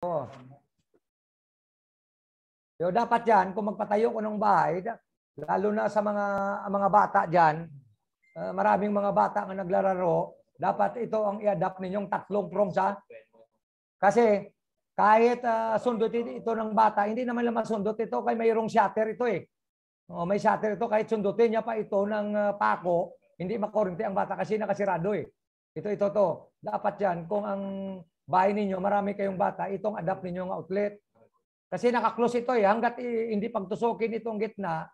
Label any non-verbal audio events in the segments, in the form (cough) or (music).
Oh. So, dapat yan, kung magpatayo ko ng bahay, lalo na sa mga mga bata dyan, uh, maraming mga bata nga naglalaro, dapat ito ang i-adapt ninyong tatlong prongs ha. Kasi kahit uh, sundot ito ng bata, hindi naman lang masundot ito kay mayroong shutter ito eh. Oh, may shutter ito kahit sundutin niya pa ito ng uh, pako, hindi makurente ang bata kasi nakasirado eh. Ito ito to. Dapat yan kung ang bahay ninyo marami kayong bata, itong adapt ninyong outlet. Kasi naka-close ito eh. Hanggat hindi pagtusukin itong gitna,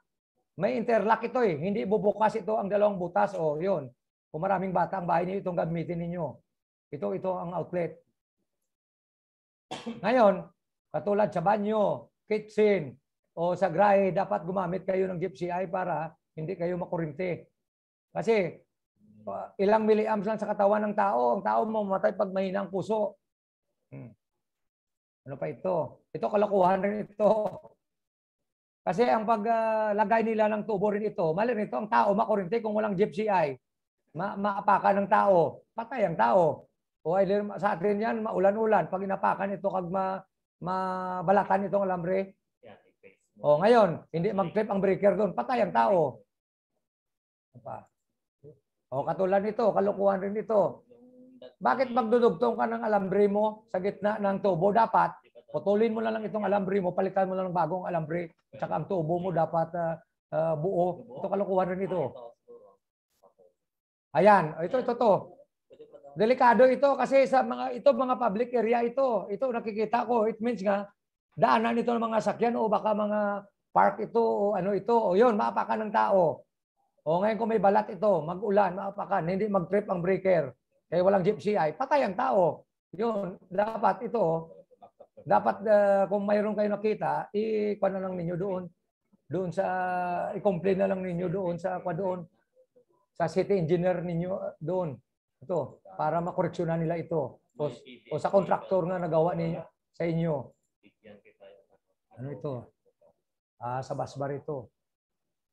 may interlock ito eh. Hindi bubukas ito ang dalawang butas. O, oh, yun. Kung maraming bata ang bahay niyo, itong gamitin ninyo. Ito, ito ang outlet. Ngayon, katulad sa banyo, kitchen, o sa grahe, dapat gumamit kayo ng GPCI para hindi kayo makurinte. Kasi ilang milliamps lang sa katawan ng tao, ang tao mamatay pag mahina ang puso. Hmm. Ano pa ito? Ito kalokohan rin ito. Kasi ang paglagay uh, nila ng tubo rin ito, mali rin ito, ang tao makurente kung walang GFCI. Ma maapakan ng tao, patay ang tao. O ay sa atin yan, maulan-ulan. Pag inapakan ito, kag ma mabalatan itong alambre. O ngayon, hindi mag-trip ang breaker doon, patay ang tao. Ano pa? O katulad nito, kalukuhan rin ito. Bakit magdudugtong ka ng alambre mo sa gitna ng tubo? Dapat, putulin mo na lang itong alambre mo, palitan mo na ng bagong alambre. At saka ang tubo mo dapat uh, uh, buo. Ito kalukuhan rin ito. Ayan, ito, ito, to. Delikado ito kasi sa mga ito mga public area ito. Ito nakikita ko. It means nga daanan ito ng mga sakyan o baka mga park ito o ano ito. O yun, maapakan ng tao. O ngayon kung may balat ito, mag-ulan, maapakan, hindi mag-trip ang breaker. Eh walang GPCI, patay ang tao. Yun, dapat ito, dapat uh, kung mayroon kayo nakita, i-kuha na lang ninyo doon. Doon sa, i-complain na lang ninyo doon sa, kwa doon, sa city engineer ninyo doon. Ito, para makoreksyonan nila ito. O, o sa contractor nga nagawa ninyo, sa inyo. Ano ito? Ah, sa basbar ito.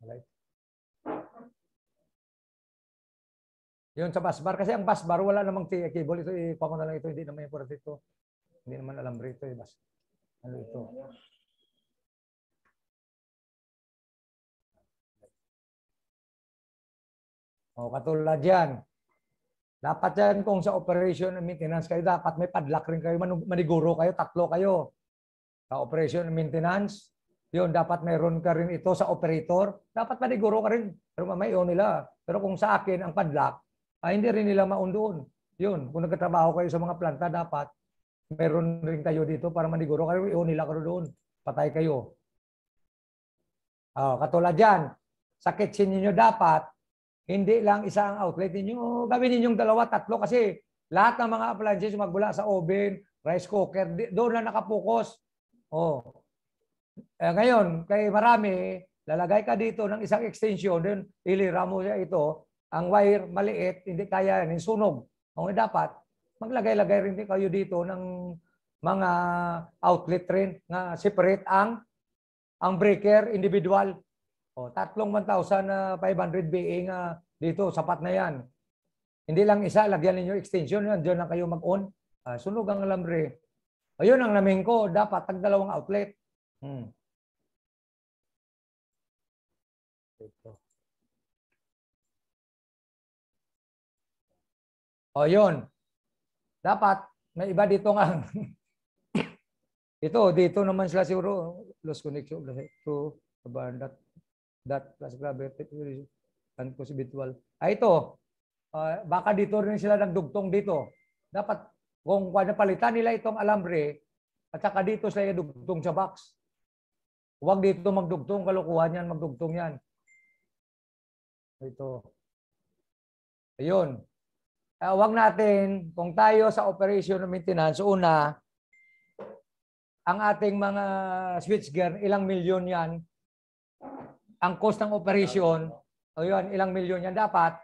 Right. Yun sa busbar. Kasi ang busbar, wala namang cable. Ito, ipa ko na lang ito. Hindi naman importante ito. Hindi naman alam rito. Eh. Bas. Ano ito? O, katulad yan. Dapat yan kung sa operation and maintenance kayo, dapat may padlock rin kayo. Maniguro kayo, tatlo kayo. Sa operation and maintenance, yun, dapat meron ka rin ito sa operator. Dapat maniguro ka rin. Pero mamayo nila. Pero kung sa akin, ang padlock, ah, hindi rin nila maundoon. Yun, kung nagtatrabaho kayo sa mga planta, dapat meron rin kayo dito para maniguro kayo. Iyon nila kayo doon. Patay kayo. Oh, katulad yan, sa kitchen niyo dapat, hindi lang isa ang outlet ninyo. Gawin ninyong dalawa, tatlo kasi lahat ng mga appliances magmula sa oven, rice cooker, doon na nakapokus. Oh. Eh, ngayon, kay marami, lalagay ka dito ng isang extension, then ilira mo siya ito, ang wire maliit, hindi kaya yan, sunog. Kung dapat, maglagay-lagay rin kayo dito ng mga outlet rin na separate ang ang breaker individual. O, tatlong 1,500 BA nga dito, sapat na yan. Hindi lang isa, lagyan ninyo extension, yan, diyan lang kayo mag-on. Uh, sunog ang alambre. Ayun ang namin ko, dapat tag dalawang outlet. Hmm. Ito. O yun. Dapat may iba dito nga. (laughs) ito, dito naman sila siguro lost connection to that that plus gravity and possible. Ah, ito. Uh, baka dito rin sila nagdugtong dito. Dapat kung palitan nila itong alambre at saka dito sila dugtong sa box. Huwag dito magdugtong, kalukuhan yan, magdugtong yan. Ito. Ayun uh, wag natin, kung tayo sa operation ng maintenance, una, ang ating mga switchgear, ilang milyon yan, ang cost ng operation, o yun, ilang milyon yan. Dapat,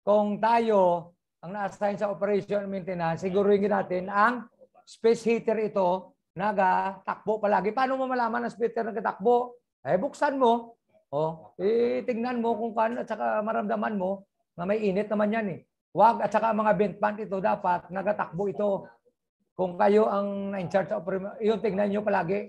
kung tayo ang na-assign sa operation and maintenance, siguruhin natin ang space heater ito, nagatakbo palagi. Paano mo malaman ang space heater nagatakbo? Eh, buksan mo. O, eh, tingnan mo kung paano at saka maramdaman mo na may init naman yan eh. Wag at saka mga bent pant ito dapat nagatakbo ito. kung kayo ang na-in-charge sa operation, yun tingnan nyo palagi.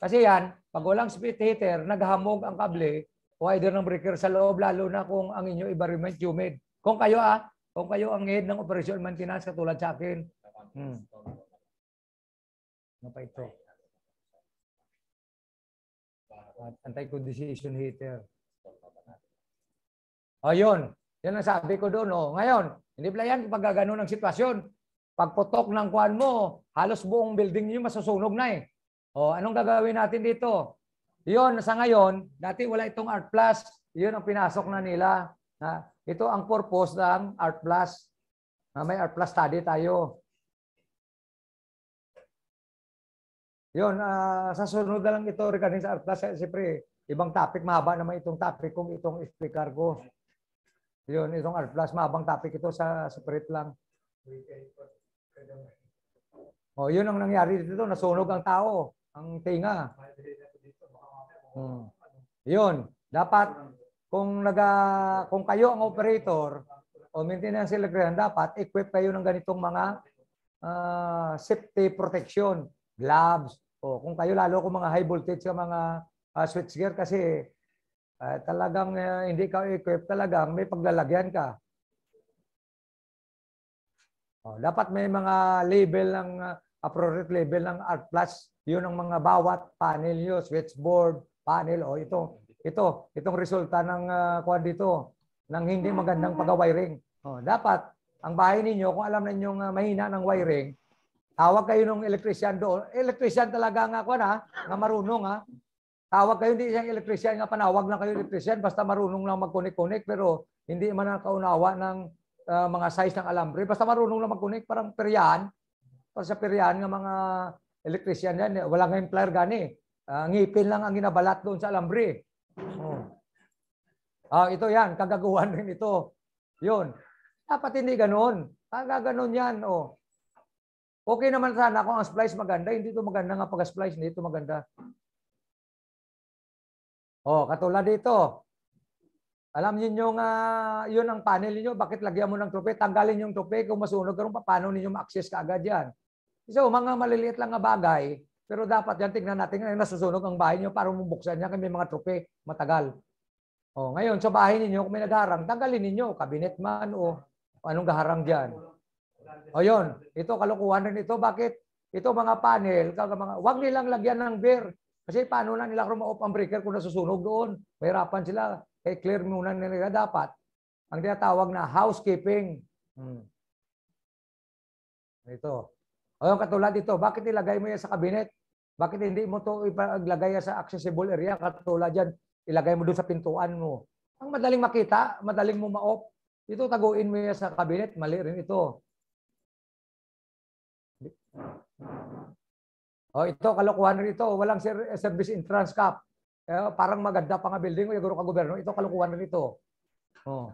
Kasi yan, pag walang split heater, naghamog ang kable either ng breaker sa loob, lalo na kung ang inyo environment humid. Kung kayo ah, kung kayo ang head ng operation maintenance katulad sa akin. Hmm. Ano pa ito? Anti-condensation heater. O yun, yan ang sabi ko doon. Oh. Ngayon, hindi pala yan pag gano'n ang sitwasyon. Pagputok ng kuan mo, halos buong building niyo masusunog na eh. O anong gagawin natin dito? Yun, sa ngayon, dati wala itong Art Plus. Yun ang pinasok na nila. Ha? Ito ang purpose ng Art Plus. Ha? May Art Plus study tayo. Yun, uh, sa sunod na lang ito regarding sa Art Plus. Siyempre, ibang topic, mahaba naman itong topic kung itong explicar ko. Yun, itong art plus, mabang topic ito sa separate lang. Oh, yun ang nangyari dito, nasunog ang tao, ang tinga. Hmm. Yun, dapat kung naga kung kayo ang operator o maintenance electrician, dapat equip kayo ng ganitong mga uh, safety protection, gloves, o kung kayo lalo kung mga high voltage ka mga uh, switchgear kasi uh, talagang uh, hindi ka equipped, talagang may paglalagyan ka. Oh, dapat may mga label ng uh, appropriate label ng Art Plus. Yun ang mga bawat panel nyo, switchboard, panel. O oh, ito, ito, itong resulta ng uh, dito, ng hindi magandang pag-wiring. Oh, dapat, ang bahay ninyo, kung alam ninyo uh, mahina ng wiring, tawag kayo ng electrician doon. Electrician talaga nga kuwan ha, nga marunong ha. Tawag kayo, hindi siyang electrician nga panawag lang kayo electrician, basta marunong lang mag-connect-connect, pero hindi man nakaunawa ng uh, mga size ng alambre. Basta marunong lang mag-connect, parang peryan. Para sa peryan ng mga electrician yan, wala nga plier gani. Uh, ngipin lang ang ginabalat doon sa alambre. Oh. Ah, ito yan, kagaguhan rin ito. Yun. Dapat hindi ganoon. Kagaganon yan. Oh. Okay naman sana kung ang splice maganda. Hindi ito maganda nga pag-splice. Hindi ito maganda. Oh, katulad dito. Alam niyo nga uh, 'yun ang panel niyo, bakit lagyan mo ng tupi? Tanggalin yung tupi kung masunog karon paano niyo ma-access kaagad 'yan. So, mga maliliit lang nga bagay, pero dapat yan tingnan natin ngayon nasusunog ang bahay niyo para mabuksan niya may mga tupi, matagal. Oh, ngayon sa bahay niyo kung may nagharang, tanggalin niyo, kabinet man o anong gaharang diyan. O yun, ito kalokohan rin ito. Bakit? Ito mga panel, mga, wag nilang lagyan ng beer. Kasi paano na nila ma-off ang breaker kung nasusunog doon? Mahirapan sila. Kaya clear muna nila dapat. Ang tinatawag na housekeeping. Hmm. Ito. O katulad dito, bakit ilagay mo yan sa cabinet? Bakit hindi mo to ipaglagay sa accessible area? Katulad yan, ilagay mo doon sa pintuan mo. Ang madaling makita, madaling mo ma-off. Ito, taguin mo yan sa cabinet. Mali rin ito. Oh, ito, kalokohan rin ito. Walang service entrance cap. Eh, parang maganda pa nga building, yung ka gobyerno. Ito, kalokohan rin ito. Oh.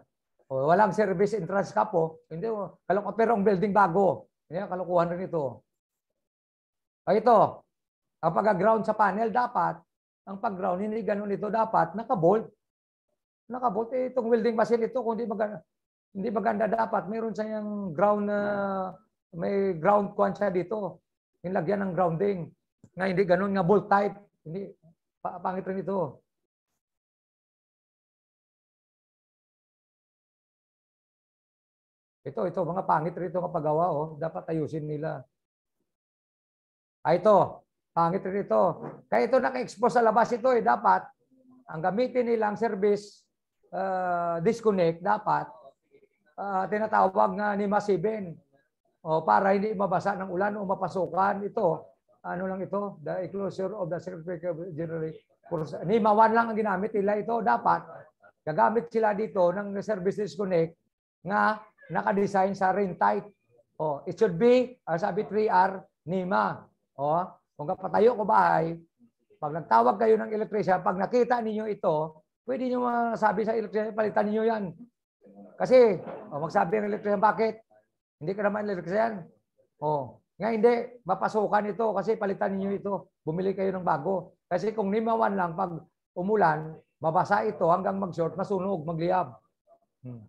oh. walang service entrance cap. Oh. Hindi, oh. Kalokohan, pero ang building bago. Hindi, kalokohan rin ito. Oh, ito, ang pag-ground sa panel, dapat, ang pag-ground, hindi ganun ito, dapat, naka-bolt. Naka-bolt. Eh, itong welding machine ito, kung hindi maganda, hindi maganda dapat, mayroon sa yung ground uh, may ground kwan siya dito yung lagyan ng grounding. Nga hindi ganun nga bolt type. Hindi pangit rin ito. Ito, ito, mga pangit rito nga paggawa, oh. dapat ayusin nila. Ah, ito, pangit rin ito. Kaya ito naka-expose sa labas ito, eh, dapat, ang gamitin nilang service uh, disconnect, dapat, uh, tinatawag nga ni Masibin. O para hindi mabasa ng ulan o mapasukan ito. Ano lang ito? The enclosure of the Secretary General. NIMA 1 lang ang ginamit nila ito. Dapat gagamit sila dito ng Service Disconnect nga naka-design sa rain tight. Oh, it should be, uh, sabi 3R, NIMA. Oh, kung kapatayo ko bahay, pag nagtawag kayo ng electrician, pag nakita ninyo ito, pwede nyo masabi sa electrician, palitan niyo yan. Kasi, oh, magsabi ng electrician, bakit? Hindi ka naman electrician. Oh. Nga hindi, mapasukan ito kasi palitan niyo ito. Bumili kayo ng bago. Kasi kung nimawan lang, pag umulan, mabasa ito hanggang mag-short, masunog, magliyab. Hmm.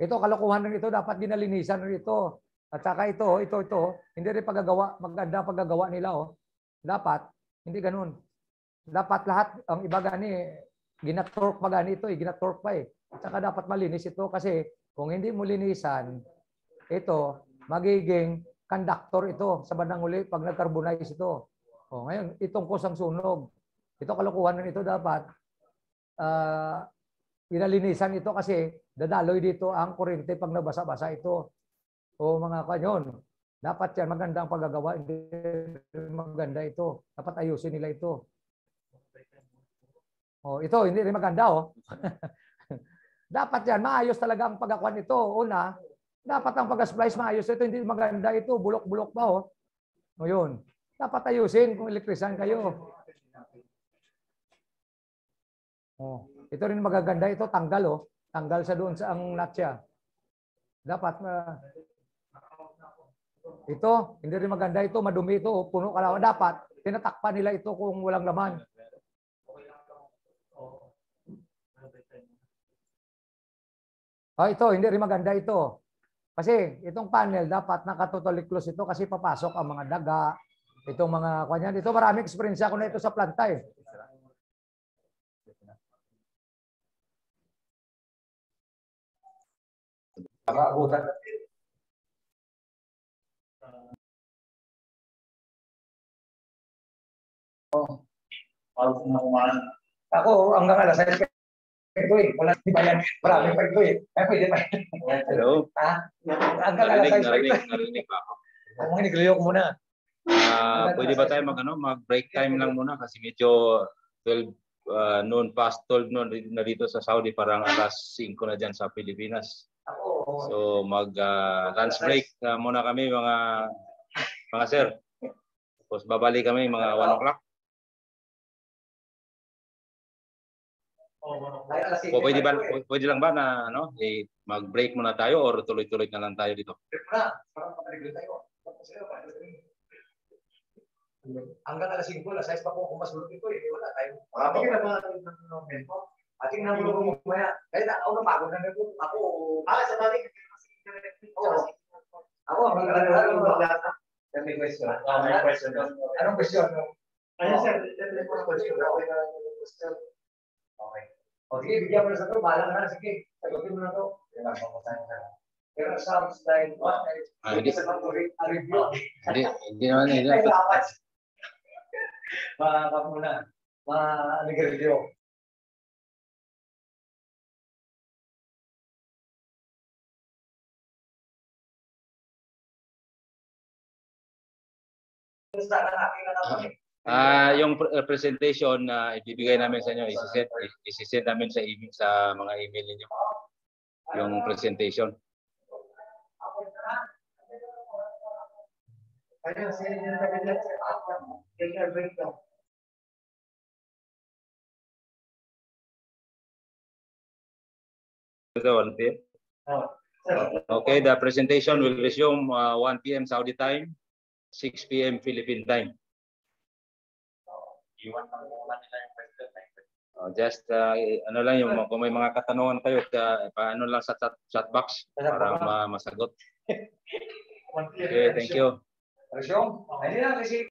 Ito, kalokohan rin ito. Dapat ginalinisan rin ito. At saka ito, ito, ito, hindi rin paggagawa, maganda paggagawa nila oh. Dapat, hindi ganun. Dapat lahat, ang iba gani, ginatork pa gani ito eh, ginatork pa eh. At saka dapat malinis ito kasi kung hindi mo linisan, ito, magiging conductor ito sa bandang uli pag nag-carbonize ito. O, ngayon, itong kusang sunog. Ito kalokohan ito dapat uh, pinalinisan ito kasi dadaloy dito ang kuryente pag nabasa-basa ito. O mga kanyon, dapat yan maganda ang paggagawa, hindi maganda ito. Dapat ayusin nila ito. Oh, ito hindi rin maganda oh. (laughs) dapat yan maayos talaga ang paggakuan nito. Una, dapat ang pag-splice maayos ito, hindi maganda ito, bulok-bulok pa oh. O yun. Dapat ayusin kung elektrisan kayo. Oh, ito rin magaganda ito, tanggal oh. Tanggal sa doon sa ang natya. Dapat uh, ito, hindi rin maganda ito, madumi ito, puno kalawa. Dapat, tinatakpan nila ito kung walang laman. Oh, ito, hindi rin maganda ito. Kasi itong panel, dapat nakatotally close ito kasi papasok ang mga daga, itong mga kanyan. Ito maraming experience ako na ito sa planta eh. Nakaabutan. Oh. Ako, hanggang alas 6 ito eh. Wala di ba yan? Marami pa ito eh. Ay, pwede pa. Hello? Ha? Hanggang alas 6 Narinig, narinig, ba ako? Kung mga niglayo ko muna. Ah, pwede ba tayo mag, ano, mag break time lang muna kasi medyo 12 uh, noon past 12 noon na dito sa Saudi parang alas 5 na diyan sa Pilipinas. So mag uh, lunch break uh, muna kami mga mga sir. Tapos babalik kami mga 1 o'clock. 6. O pwede ba pwede lang ba na ano, eh, mag-break muna tayo or tuloy-tuloy na lang tayo dito? Break muna. Parang pataliglo tayo. Hanggang alas 5, alas 6 pa po kung masulog ito eh. Wala tayo. Marami ka na ba ng momento? Ating nabulog mo kumaya. Kaya na ako napagod na nito. Ako, ah, sa balik. Ako, hanggang alas 5. May question. Ah, may question. Anong question? Ayun, sir. May question. Okay na question. Okay. O sige, bigyan mo na sa ito. Bahala ka na. Sige, sagutin mo na ito. Pero sounds like what? Ah, hindi. Sa review. Hindi hindi naman hindi Ay, naman. dapat. Mga kapuna, mga Ah, yung uh, presentation na ibibigay namin sa inyo, isi-send isi-send namin sa email sa mga email ninyo. Yung presentation. Ayun, sige, yun na ganyan. Take a break daw. So, 1 p.m. Sir. Okay, the presentation will resume uh, 1 p.m. Saudi time, 6 p.m. Philippine time. Uh, just uh, ano lang yung kung may mga katanungan kayo, uh, paano lang sa chat, chat box para ma masagot. (laughs) Okay, thank you. Ayun na, kasi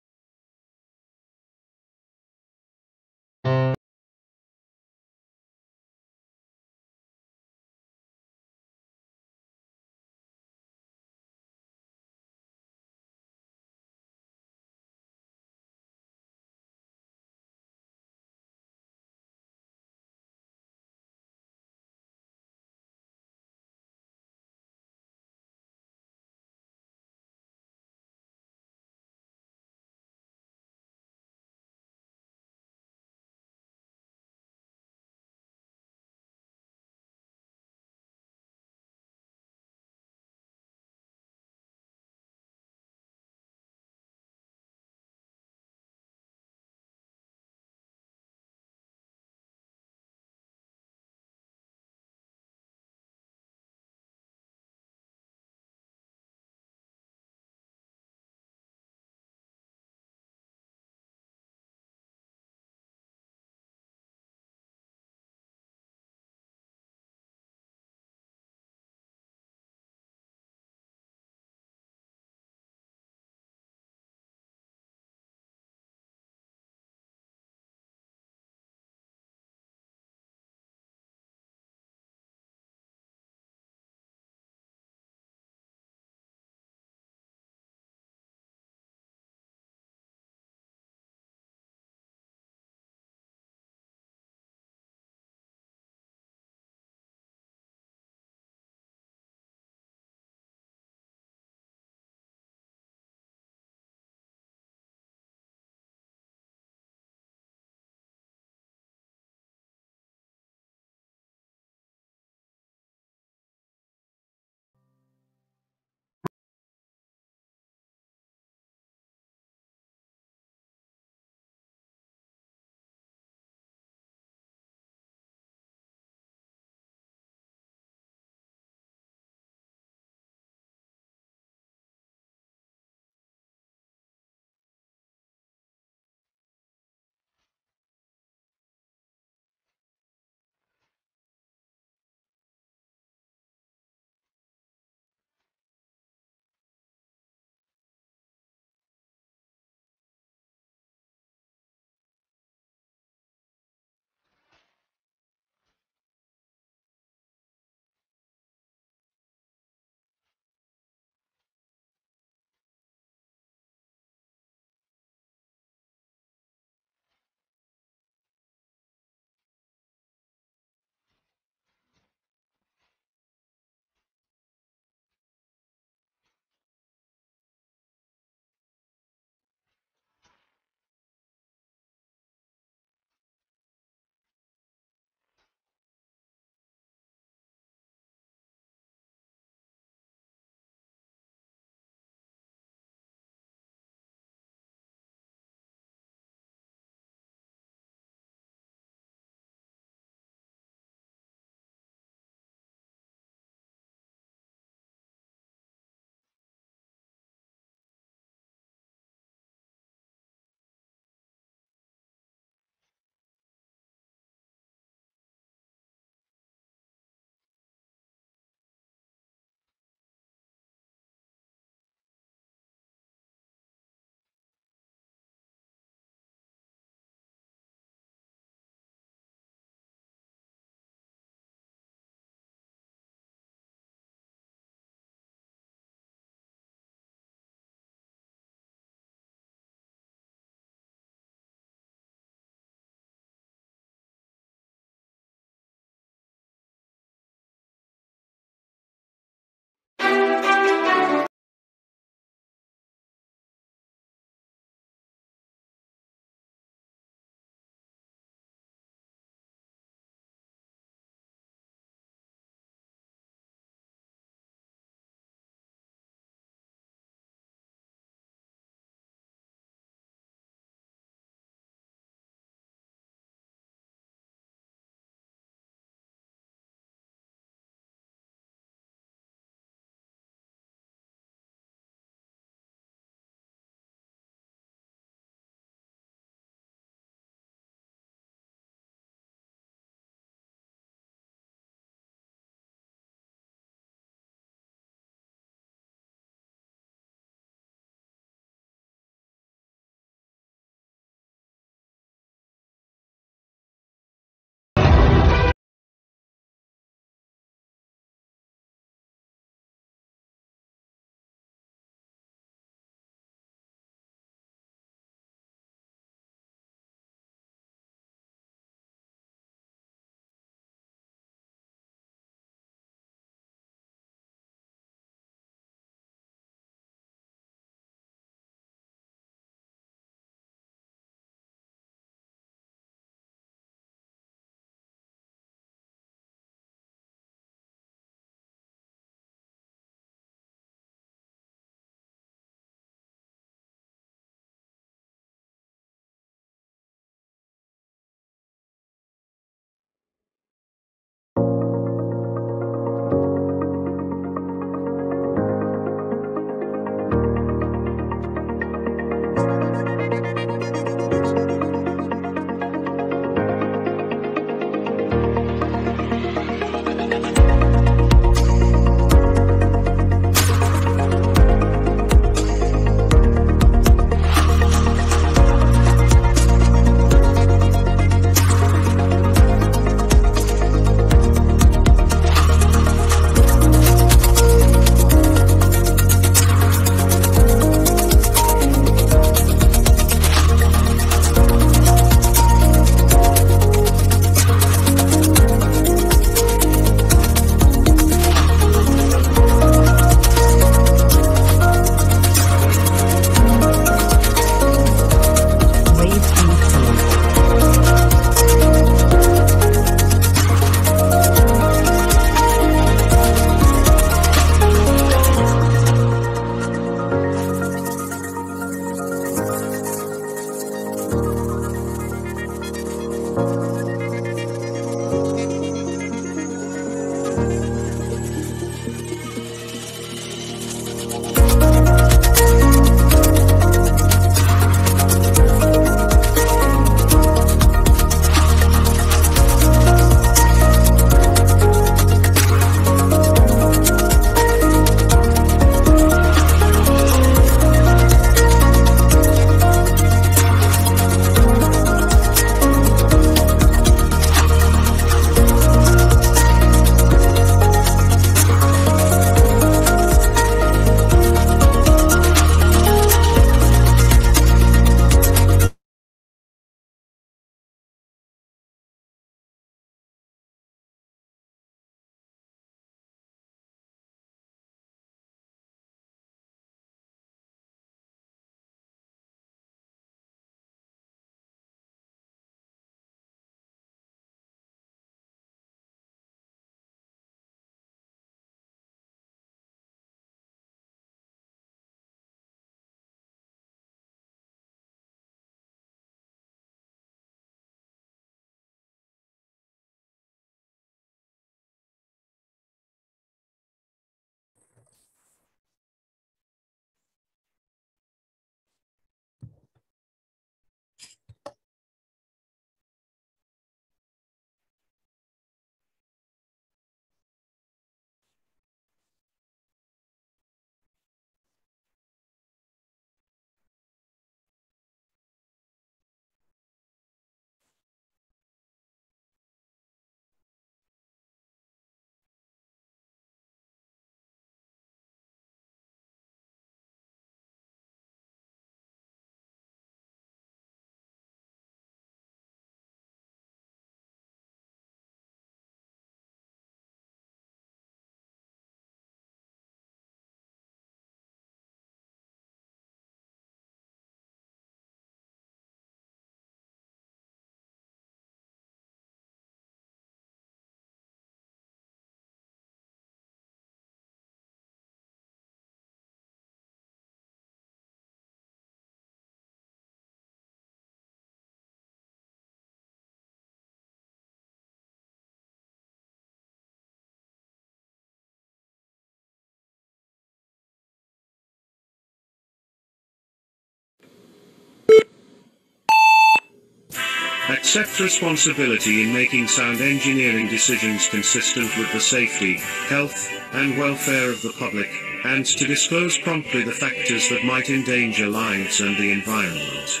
Accept responsibility in making sound engineering decisions consistent with the safety, health, and welfare of the public, and to disclose promptly the factors that might endanger lives and the environment.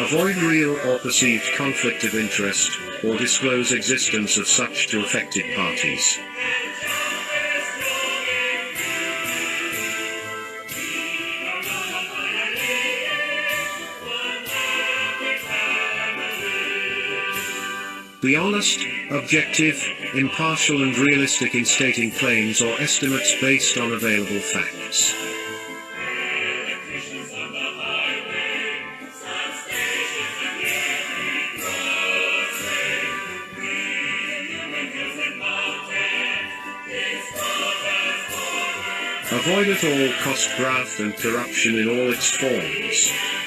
Avoid real or perceived conflict of interest, or disclose existence of such to affected parties. Be honest, objective, impartial and realistic in stating claims or estimates based on available facts. Avoid at all cost graft and corruption in all its forms.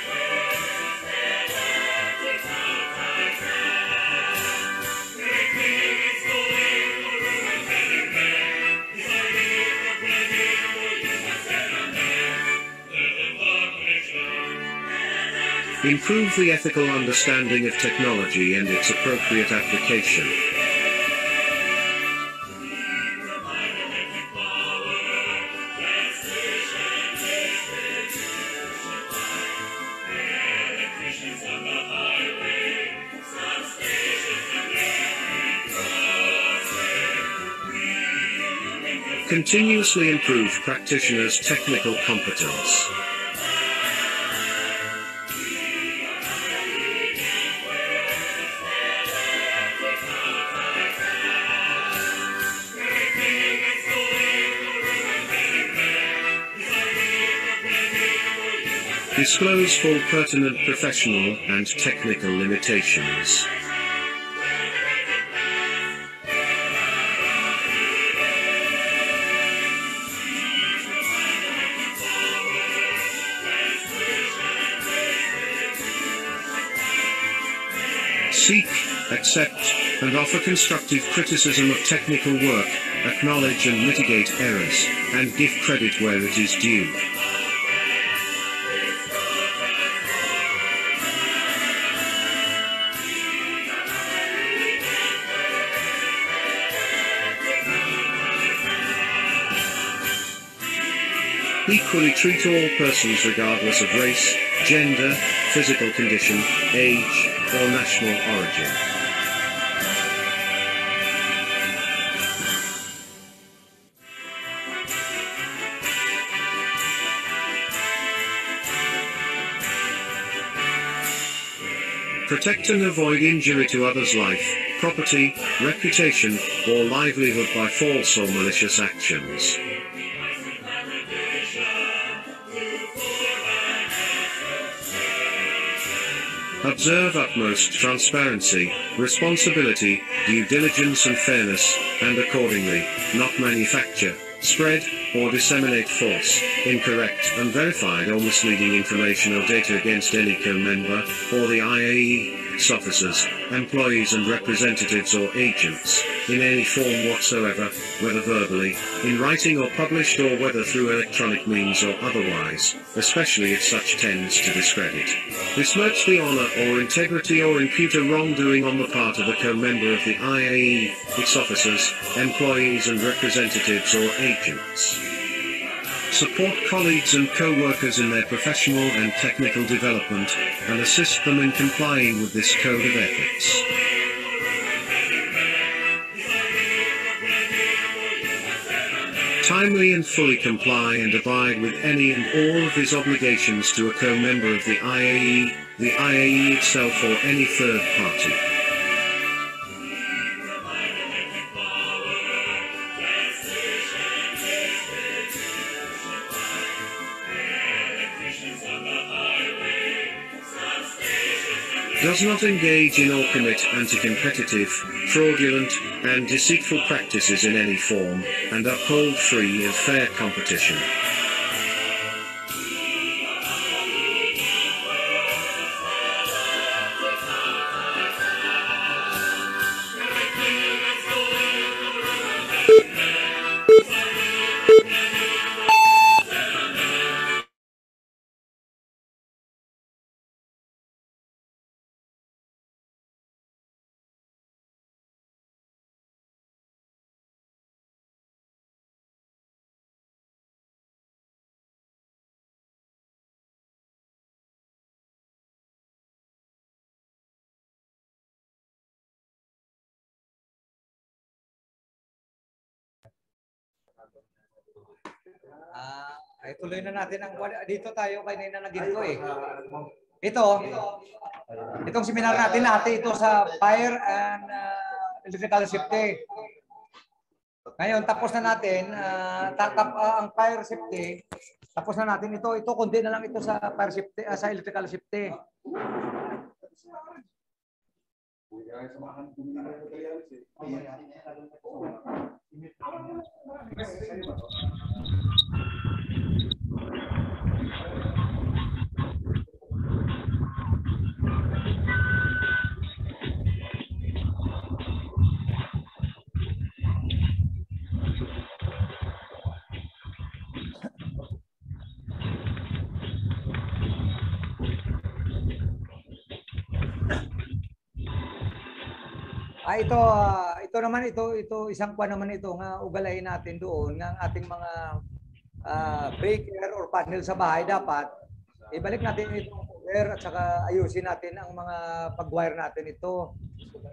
Improve the ethical understanding of technology and its appropriate application. Continuously improve practitioners' technical competence. Disclose full pertinent professional and technical limitations. Seek, accept, and offer constructive criticism of technical work, acknowledge and mitigate errors, and give credit where it is due. Equally treat all persons regardless of race, gender, physical condition, age, or national origin. Protect and avoid injury to others' life, property, reputation, or livelihood by false or malicious actions. Observe utmost transparency, responsibility, due diligence and fairness, and accordingly, not manufacture, spread, or disseminate false, incorrect, unverified or misleading information or data against any co-member, or the IAE, officers, employees and representatives or agents, in any form whatsoever, whether verbally, in writing or published or whether through electronic means or otherwise, especially if such tends to discredit, besmirch the honor or integrity or impute a wrongdoing on the part of a co-member of the IAE, its officers, employees and representatives or agents. Support colleagues and co-workers in their professional and technical development, and assist them in complying with this code of ethics. Timely and fully comply and abide with any and all of his obligations to a co-member of the IAE, the IAE itself or any third party. Does not engage in or commit anti-competitive, fraudulent, and deceitful practices in any form, and uphold free and fair competition. Ah, ay tuloy na natin ang dito tayo kanina na ginto eh. Ito, itong seminar natin natin ito sa fire and uh, electrical safety. Ngayon, tapos na natin, ah, tatap, ah, ang fire safety, tapos na natin ito. Ito, kundi na lang ito sa fire safety, ah, sa electrical safety. Ah, ito, ah, ito naman ito, ito isang pa naman ito nga ugalayin natin doon nga ang ating mga ah, breaker or panel sa bahay dapat ibalik natin itong cover at saka ayusin natin ang mga pag-wire natin ito.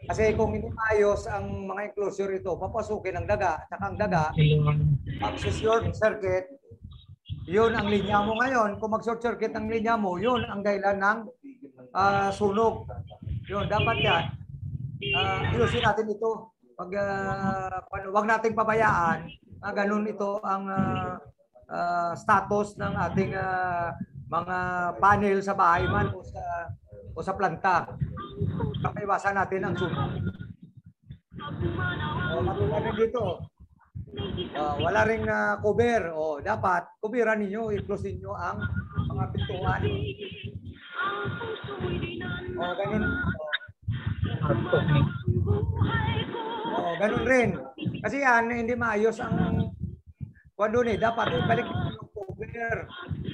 Kasi kung hindi maayos ang mga enclosure ito, papasukin ang daga, at saka ang daga, mag-short circuit, yun ang linya mo ngayon. Kung mag-short circuit ang linya mo, yun ang dahilan ng ah, sunog. Yun, dapat yan. Uh, ayusin natin ito. Pag uh, wag nating pabayaan, uh, ganun ito ang ah, ah, status ng ating ah, mga panel sa bahay man o sa o sa planta. Kapaiwasan natin ang sunog. O, matulad rin dito. Ah, wala ring na cover. O, dapat kubiran ninyo, i-close ninyo ang mga pintuan. O, ganun. O ganun rin. Kasi yan, hindi maayos ang kung doon eh, dapat ibalik yung cover.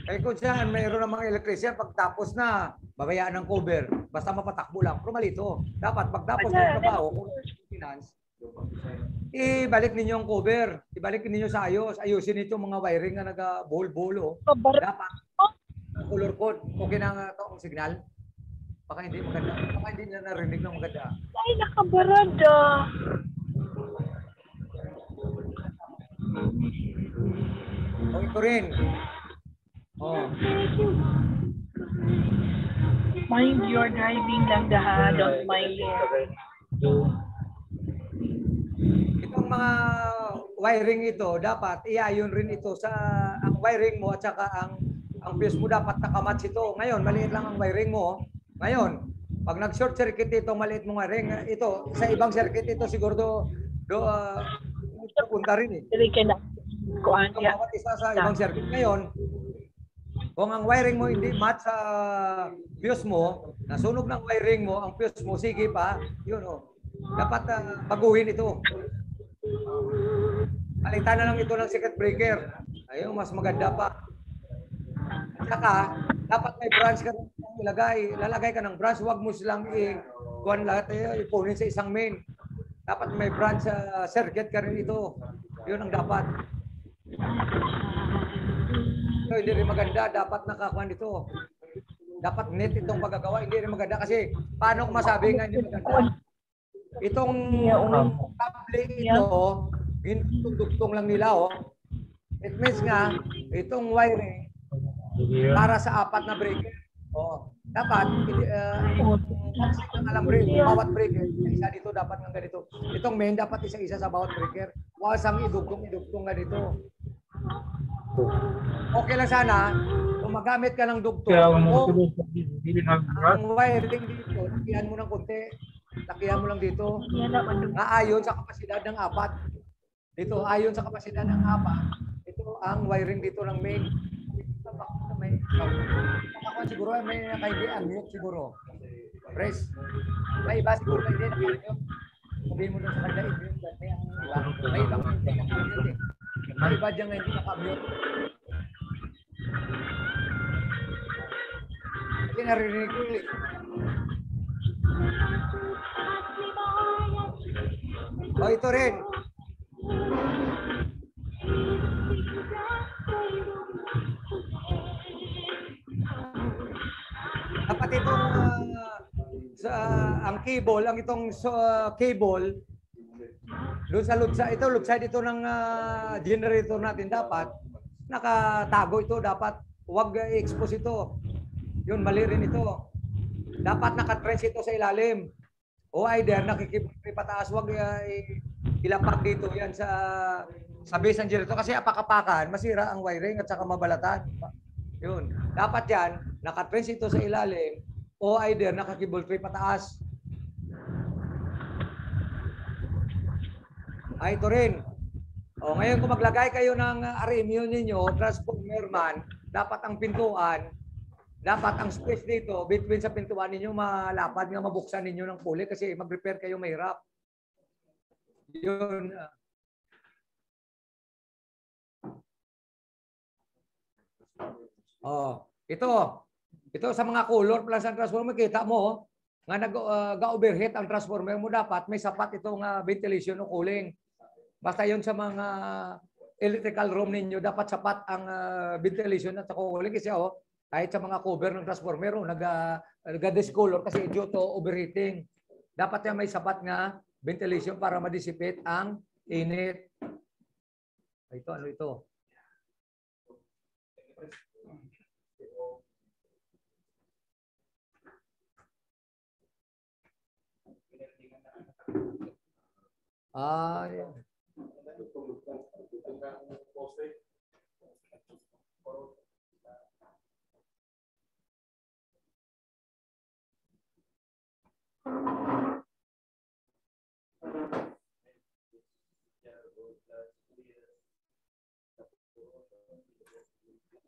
Eh kung saan mayroon ng mga electrician, pagtapos na, babayaan ng cover. Basta mapatakbo lang. Pero mali ito. Dapat pagtapos ng trabaho, kung finance, ibalik ninyo ang cover. Ibalik ninyo sa ayos. Ayusin ito mga wiring na naga-bol-bolo. Dapat color code. Okay na nga ito ang signal. Baka hindi maganda. Baka hindi na narinig ng maganda. Ay, nakabarada. O ito rin. Oh. Mind your driving lang daha. Don't mind your... Itong mga wiring ito, dapat iayon rin ito sa ang wiring mo at saka ang ang fuse mo dapat nakamatch ito. Ngayon, maliit lang ang wiring mo. Ngayon, pag nag-short circuit ito, maliit mong wiring, ito, sa ibang circuit ito siguro do, do uh, punta rin eh. Kuan ya. bawat isa sa ibang circuit. Ngayon, kung ang wiring mo hindi match sa fuse mo, nasunog ng wiring mo, ang fuse mo, sige pa, yun oh. Dapat ah, baguhin ito. Palitan na lang ito ng circuit breaker. Ayun, mas maganda pa. At saka, dapat may branch ka rin ilagay. Lalagay ka ng branch, huwag mo silang i kuhan lahat eh, ipunin sa isang main. Dapat may branch sa circuit ka rin ito. Yun ang dapat. So, hindi rin maganda. Dapat nakakuha ito. Dapat net itong pagkagawa. Hindi rin maganda kasi paano ko masabi nga hindi maganda? Itong kable ito, dugtong lang nila oh. It means nga, itong wiring para sa apat na breaker. Oh, dapat uh, ang alambre, bawat breaker, isa dito dapat ng ganito. Itong main dapat isa-isa sa bawat breaker. Huwag sang idugtong idugtong ganito. Okay lang sana kung magamit ka ng dugtong. o ang wiring dito, lakihan mo ng konti. Lakihan mo lang dito. Yan na man. Na ayon sa kapasidad ng apat. Dito, ayon sa kapasidad ng apat. Ito ang wiring dito ng main. May, ako siguro may nakaindi unmute siguro. Press. May iba siguro na hindi naka-unmute. Sabihin mo doon sa kanila, i-mute that may ang iba. May ibang hindi naka-unmute eh. May iba dyan nga hindi naka-mute. Kasi narinig ko eh. Oh, ito rin. Dapat itong ah, sa ang cable, ang itong ah, cable Doon sa side, ito side ito ng ah, generator natin dapat nakatago ito dapat wag uh, i-expose ito. Yun mali rin ito. Dapat naka-trench ito sa ilalim. O either nakikipataas wag uh, i- ilapag dito yan sa sa base ng generator kasi apakapakan masira ang wiring at saka mabalatan. Yun. Dapat yan naka-trench ito sa ilalim o either nakakibol tray pataas. Ay, ito rin. O, ngayon kung maglagay kayo ng uh, RMU ninyo, transformer man, dapat ang pintuan, dapat ang space dito, between sa pintuan ninyo, malapad nga mabuksan ninyo ng puli kasi mag-repair kayo mahirap. Yun. uh, Oh, ito. Ito sa mga color plus ang transformer kita mo oh, nga nag uh, ang transformer mo dapat may sapat itong uh, ventilation o cooling. Basta yon sa mga electrical room ninyo dapat sapat ang uh, ventilation at cooling kasi oh kahit sa mga cover ng transformer oh, nag uh, nag-discolor kasi due to overheating. Dapat yan may sapat nga ventilation para ma-dissipate ang init. Ito ano ito? Ah, yeah.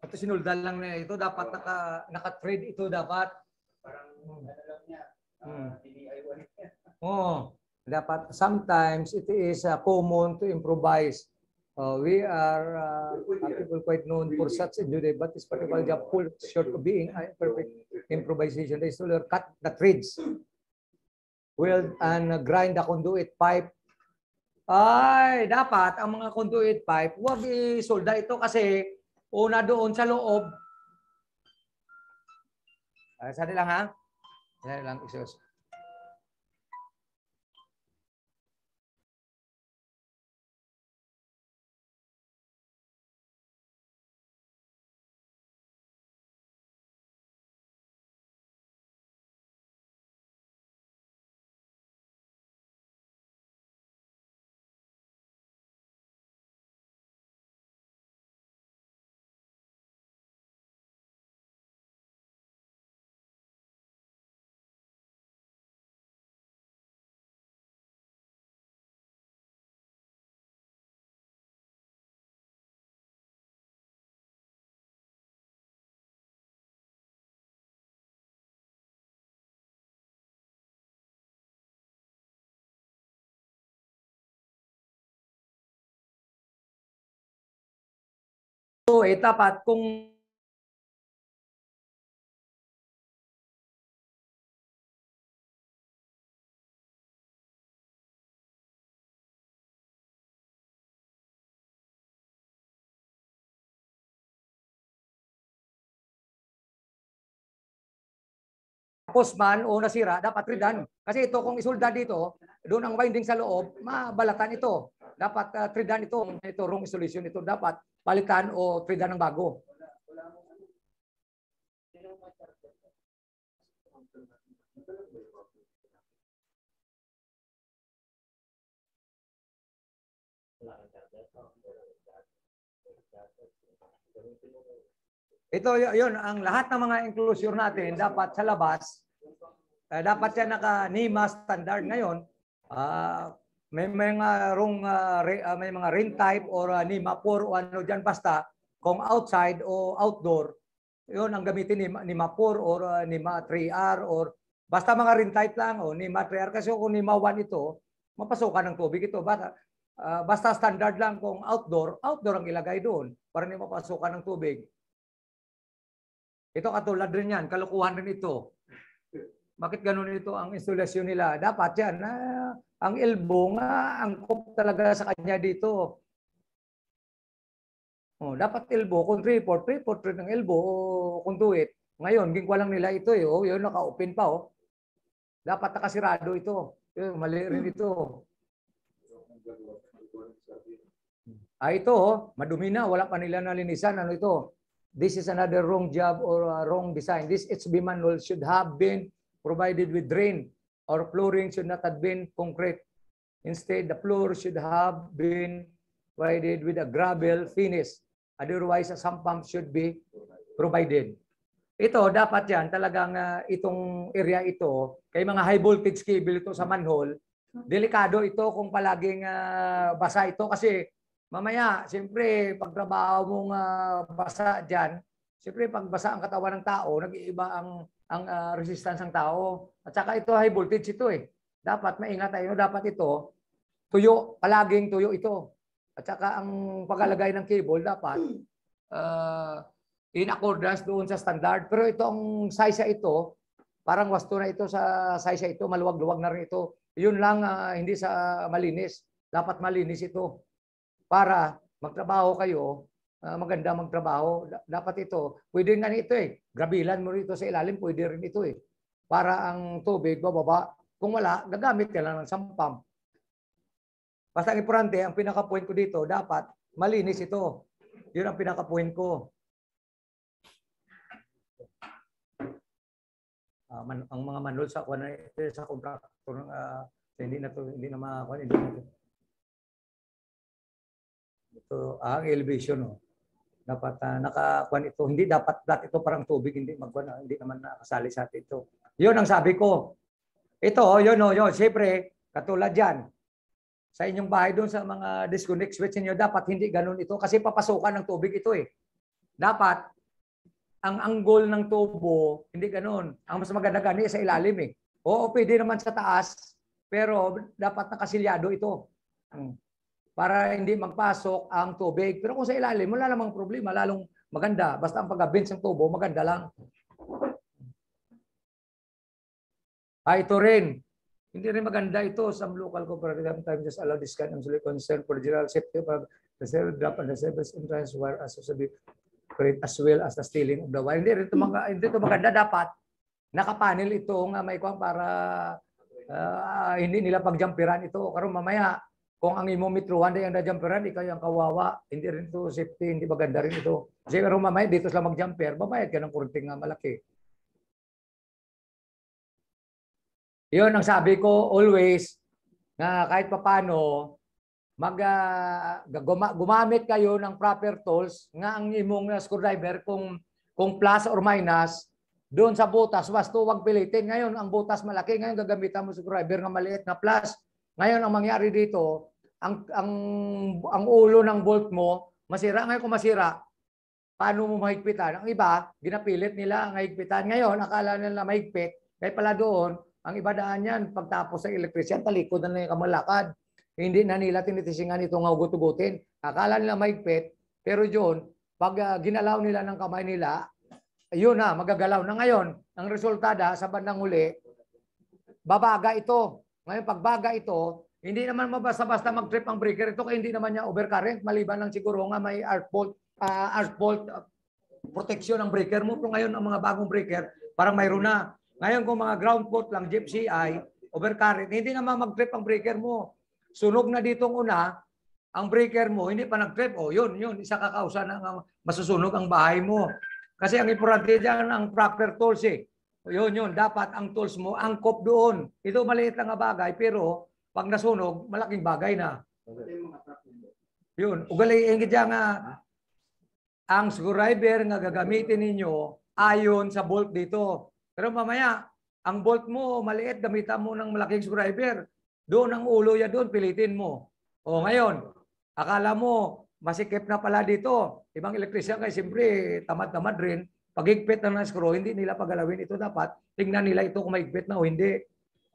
Ito sinuldan lang na ito dapat naka naka-trade ito dapat. Hmm. Oh, dapat sometimes it is uh, common to improvise. Uh, we are uh, people quite known for such a duty, but this particular job full short of being a perfect improvisation. They still cut the threads, weld and uh, grind the conduit pipe. Ay, dapat ang mga conduit pipe, huwag isolda ito kasi una doon sa loob. Uh, sali lang ha. Sali lang, isos. So, eh, tapat kung tapos man o nasira, dapat ridan. Kasi ito, kung isulda dito, doon ang winding sa loob, mabalatan ito. Dapat uh, tridan ito, ito room isolation ito dapat palitan o tridan ng bago. Ito y- yun, ang lahat ng mga enclosure natin dapat sa labas, eh, dapat yan naka-NEMA standard ngayon. ah, may mga rung ah, re- ah, may mga ring type or uh, NEMA 4 o ano diyan basta kung outside o outdoor, yun ang gamitin ni NEMA 4 or uh, NEMA 3R or basta mga ring type lang o NEMA 3R kasi kung NEMA 1 ito, mapasukan ng tubig ito. Basta, ah, basta standard lang kung outdoor, outdoor ang ilagay doon para hindi mapasukan ng tubig. Ito katulad rin yan, kalukuhan rin ito. Bakit ganun ito ang instalasyon nila? Dapat yan, ah, ang elbow nga, angkop talaga sa kanya dito. Oh, dapat elbow, kung 3-4, 3-4 rin ng elbow, o conduit. Ngayon, gingwa lang nila ito eh. Oh, yun, naka-open pa oh. Dapat nakasirado ito. Yun, mali rin ito. Ah, ito, oh, madumi na. Wala pa nila nalinisan. Ano ito? This is another wrong job or uh, wrong design. This HB manual should have been provided with drain or flooring should not have been concrete. Instead, the floor should have been provided with a gravel finish. Otherwise, a sump pump should be provided. Ito, dapat yan, talagang ah, itong area ito, kay mga high voltage cable ito sa manhole, delikado ito kung palaging ah, basa ito kasi mamaya, siyempre, pag trabaho mong ah, basa dyan, siyempre, pag ang katawan ng tao, nag-iiba ang, ang ah, resistance ng tao. At saka ito, high voltage ito eh. Dapat maingat tayo, dapat ito, tuyo, palaging tuyo ito. At saka ang paglalagay ng cable, dapat ah, in accordance doon sa standard. Pero itong size ito, parang wasto na ito sa size ito, maluwag-luwag na rin ito. Yun lang, ah, hindi sa malinis. Dapat malinis ito para magtrabaho kayo, ah, maganda magtrabaho. Da- Dapat ito, pwede nga ito eh. Grabilan mo rito sa ilalim, pwede rin ito eh. Para ang tubig bababa. Kung wala, gagamit ka lang ng sampam. Basta ang importante, ang pinaka-point ko dito, dapat malinis ito. Yun ang pinaka-point ko. Ah, man, ang mga manhole sa na ito sa contractor ah, hindi na to hindi na makakuha hindi na to. Ito ah, ang elevation no. Dapat uh, nakakuha ito hindi dapat flat ito parang tubig hindi magkuha na hindi naman nakasali sa atin ito. 'Yun ang sabi ko. Ito, oh, yun, oh, yun. Siyempre, katulad yan. Sa inyong bahay doon sa mga disconnect switch niyo dapat hindi ganun ito kasi papasukan ng tubig ito eh. Dapat ang angle ng tubo, hindi ganun. Ang mas maganda gani sa ilalim eh. Oo, pwede naman sa taas, pero dapat nakasilyado ito. Para hindi magpasok ang tubig. Pero kung sa ilalim, wala namang problema, lalong maganda. Basta ang pag-bench ng tubo, maganda lang. Ah, ito rin. Hindi rin maganda ito. Some local cooperative sometimes just allow this kind of concern for general safety of the server drop and the service entrance where associated create as well as the stealing of the wire. Hindi rin ito, mga, hindi ito maganda dapat. Nakapanel ito nga may kuwang para ah, hindi nila pagjampiran ito. Karon mamaya, kung ang imo mitruhan day ang najampiran, ikaw yung kawawa. Hindi rin ito safety, hindi maganda rin ito. Kasi mamaya dito sila magjumper, babayad ka ng kurting nga malaki. Yun ang sabi ko always na kahit papano mag ah, guma- gumamit kayo ng proper tools nga ang imong uh, screwdriver kung kung plus or minus doon sa butas wasto wag pilitin ngayon ang butas malaki ngayon gagamitan mo screwdriver nga maliit na plus ngayon ang mangyari dito ang ang ang ulo ng bolt mo masira ngayon kung masira paano mo mahigpitan ang iba ginapilit nila ang higpitan ngayon akala nila mahigpit kaya pala doon ang iba daan yan pagtapos ng electrician talikod na lang yung kamalakad hindi na nila tinitisingan itong hugot-hugutin. Akala nila maigpit, pero yun, pag ah, ginalaw nila ng kamay nila, yun na, magagalaw na ngayon. Ang resultada sa bandang huli, babaga ito. Ngayon, pagbaga ito, hindi naman mabasta-basta mag-trip ang breaker ito kaya hindi naman niya overcurrent, maliban lang siguro nga may arc bolt, ah, arc bolt ah, protection ng breaker mo. Pero ngayon, ang mga bagong breaker, parang mayroon na. Ngayon, kung mga ground fault lang, GFCI, overcurrent, hindi naman mag-trip ang breaker mo sunog na ditong una, ang breaker mo, hindi pa nag-trip, oh, yun, yun, isa kakausa na masusunog ang bahay mo. Kasi ang importante dyan, ang proper tools eh. Yun, yun, dapat ang tools mo, angkop doon. Ito maliit lang na bagay, pero pag nasunog, malaking bagay na. Yun, ugali ingit dyan nga, ang screwdriver nga gagamitin ninyo ayon sa bolt dito. Pero mamaya, ang bolt mo maliit, gamitan mo ng malaking screwdriver. Doon ang ulo ya doon, pilitin mo. O ngayon, akala mo, masikip na pala dito. Ibang elektrisyan kay siyempre, tamad-tamad rin. Pagigpit na ng screw, hindi nila pagalawin ito dapat. Tingnan nila ito kung maigpit na o hindi.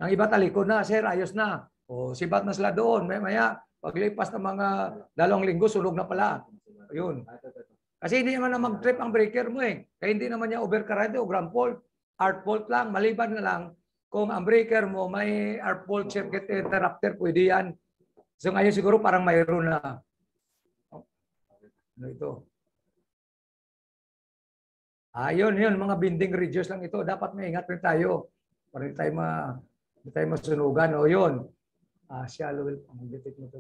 Ang iba talikod na, sir, ayos na. O sibat na sila doon. May maya, paglipas ng mga dalawang linggo, sunog na pala. Yun. Kasi hindi naman na mag-trip ang breaker mo eh. Kaya hindi naman niya overcurrent o ground fault. Art fault lang, maliban na lang kung ang breaker mo may arc fault circuit interrupter, pwede yan. So ngayon siguro parang mayroon na. Ano ito? Ayun, yun, mga binding radius lang ito. Dapat maingat rin tayo. Para hindi tayo, ma, hindi tayo masunugan. O yun. Ah, shallow well. Ang detect mo to.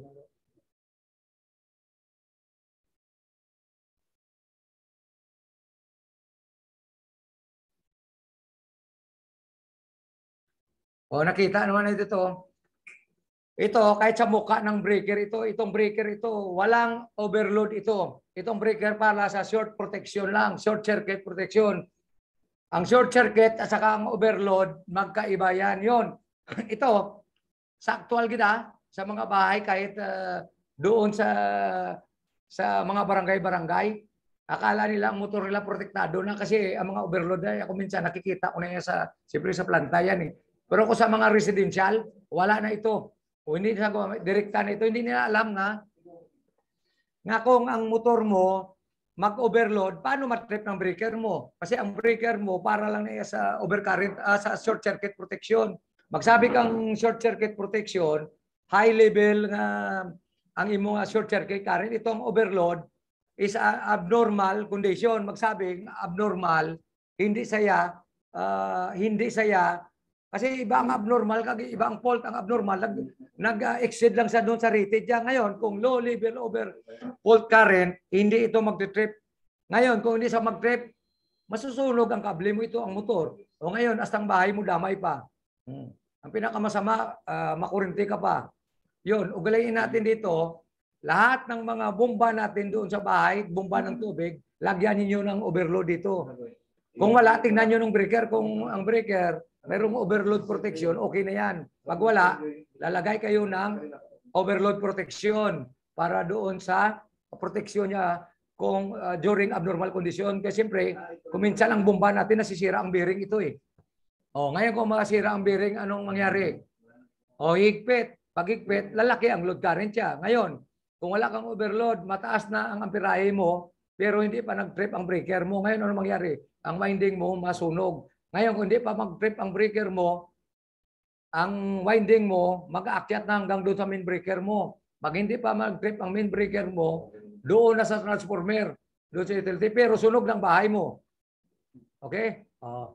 O, nakita naman ito to. Ito, kahit sa mukha ng breaker ito, itong breaker ito, walang overload ito. Itong breaker para sa short protection lang, short circuit protection. Ang short circuit at saka ang overload, magkaiba yan. Yun. (clears throat) ito, sa actual gida, sa mga bahay, kahit ah, doon sa sa mga barangay-barangay, akala nila ang motor nila protektado na kasi ang mga overload ay ako minsan nakikita ko na yan sa, siyempre sa planta yan eh. Pero kung sa mga residential, wala na ito. O hindi na direkta na ito, hindi nila alam nga nga kung ang motor mo mag-overload, paano matrip ng breaker mo? Kasi ang breaker mo para lang na sa overcurrent, ah, sa short circuit protection. Magsabi kang short circuit protection, high level nga ang imo nga short circuit current, itong overload is a abnormal condition. Magsabi abnormal, hindi saya, ah, hindi saya kasi iba ang abnormal, kag iba ang fault, ang abnormal, nag, nag-exceed lang sa doon sa rated niya. Ngayon, kung low level over fault current, hindi ito magte-trip. Ngayon, kung hindi sa mag-trip, masusunog ang kable mo ito, ang motor. O ngayon, astang bahay mo, damay pa. Hmm. Ang pinakamasama, uh, makurinti ka pa. Yun, ugalayin natin dito, lahat ng mga bomba natin doon sa bahay, bomba ng tubig, lagyan niyo ng overload dito. Kung wala, tingnan nyo ng breaker. Kung ang breaker, mayroong overload protection, okay na yan. Pag wala, lalagay kayo ng overload protection para doon sa proteksyon niya kung uh, during abnormal condition. Kasi siyempre, kung minsan ang bomba natin, nasisira ang bearing ito eh. O, ngayon kung makasira ang bearing, anong mangyari? O, higpit. Pag higpit, lalaki ang load current siya. Ngayon, kung wala kang overload, mataas na ang amperahe mo, pero hindi pa nag-trip ang breaker mo. Ngayon, ano mangyari? Ang winding mo masunog. Ngayon, kung hindi pa mag-trip ang breaker mo, ang winding mo, mag-aakyat na hanggang doon sa main breaker mo. Pag hindi pa mag-trip ang main breaker mo, doon na sa transformer, doon sa utility, pero sunog ng bahay mo. Okay? Uh,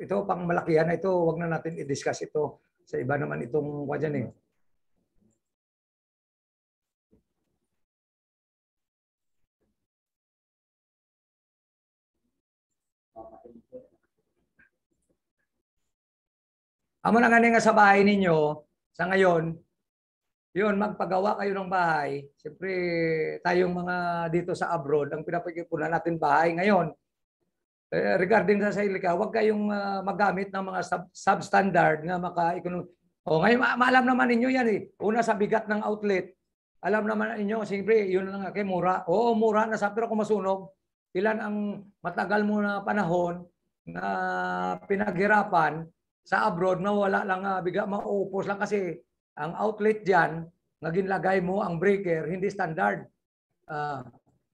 ito, pang malakihan na ito, wag na natin i-discuss ito. Sa iba naman itong wadyan eh. Amo na nga sa bahay ninyo, sa ngayon, yun, magpagawa kayo ng bahay. Siyempre, tayong mga dito sa abroad, ang pinapagipunan natin bahay ngayon, eh, regarding sa Sailika, huwag kayong uh, magamit ng mga sub- substandard nga maka O ngayon, ma- maalam naman ninyo yan eh. Una sa bigat ng outlet, alam naman ninyo, siyempre, yun lang kay mura. Oo, mura na sa pero kung masunog, ilan ang matagal mo na panahon na pinaghirapan sa abroad na wala lang uh, biga maupos lang kasi ang outlet diyan naging lagay mo ang breaker hindi standard. Uh,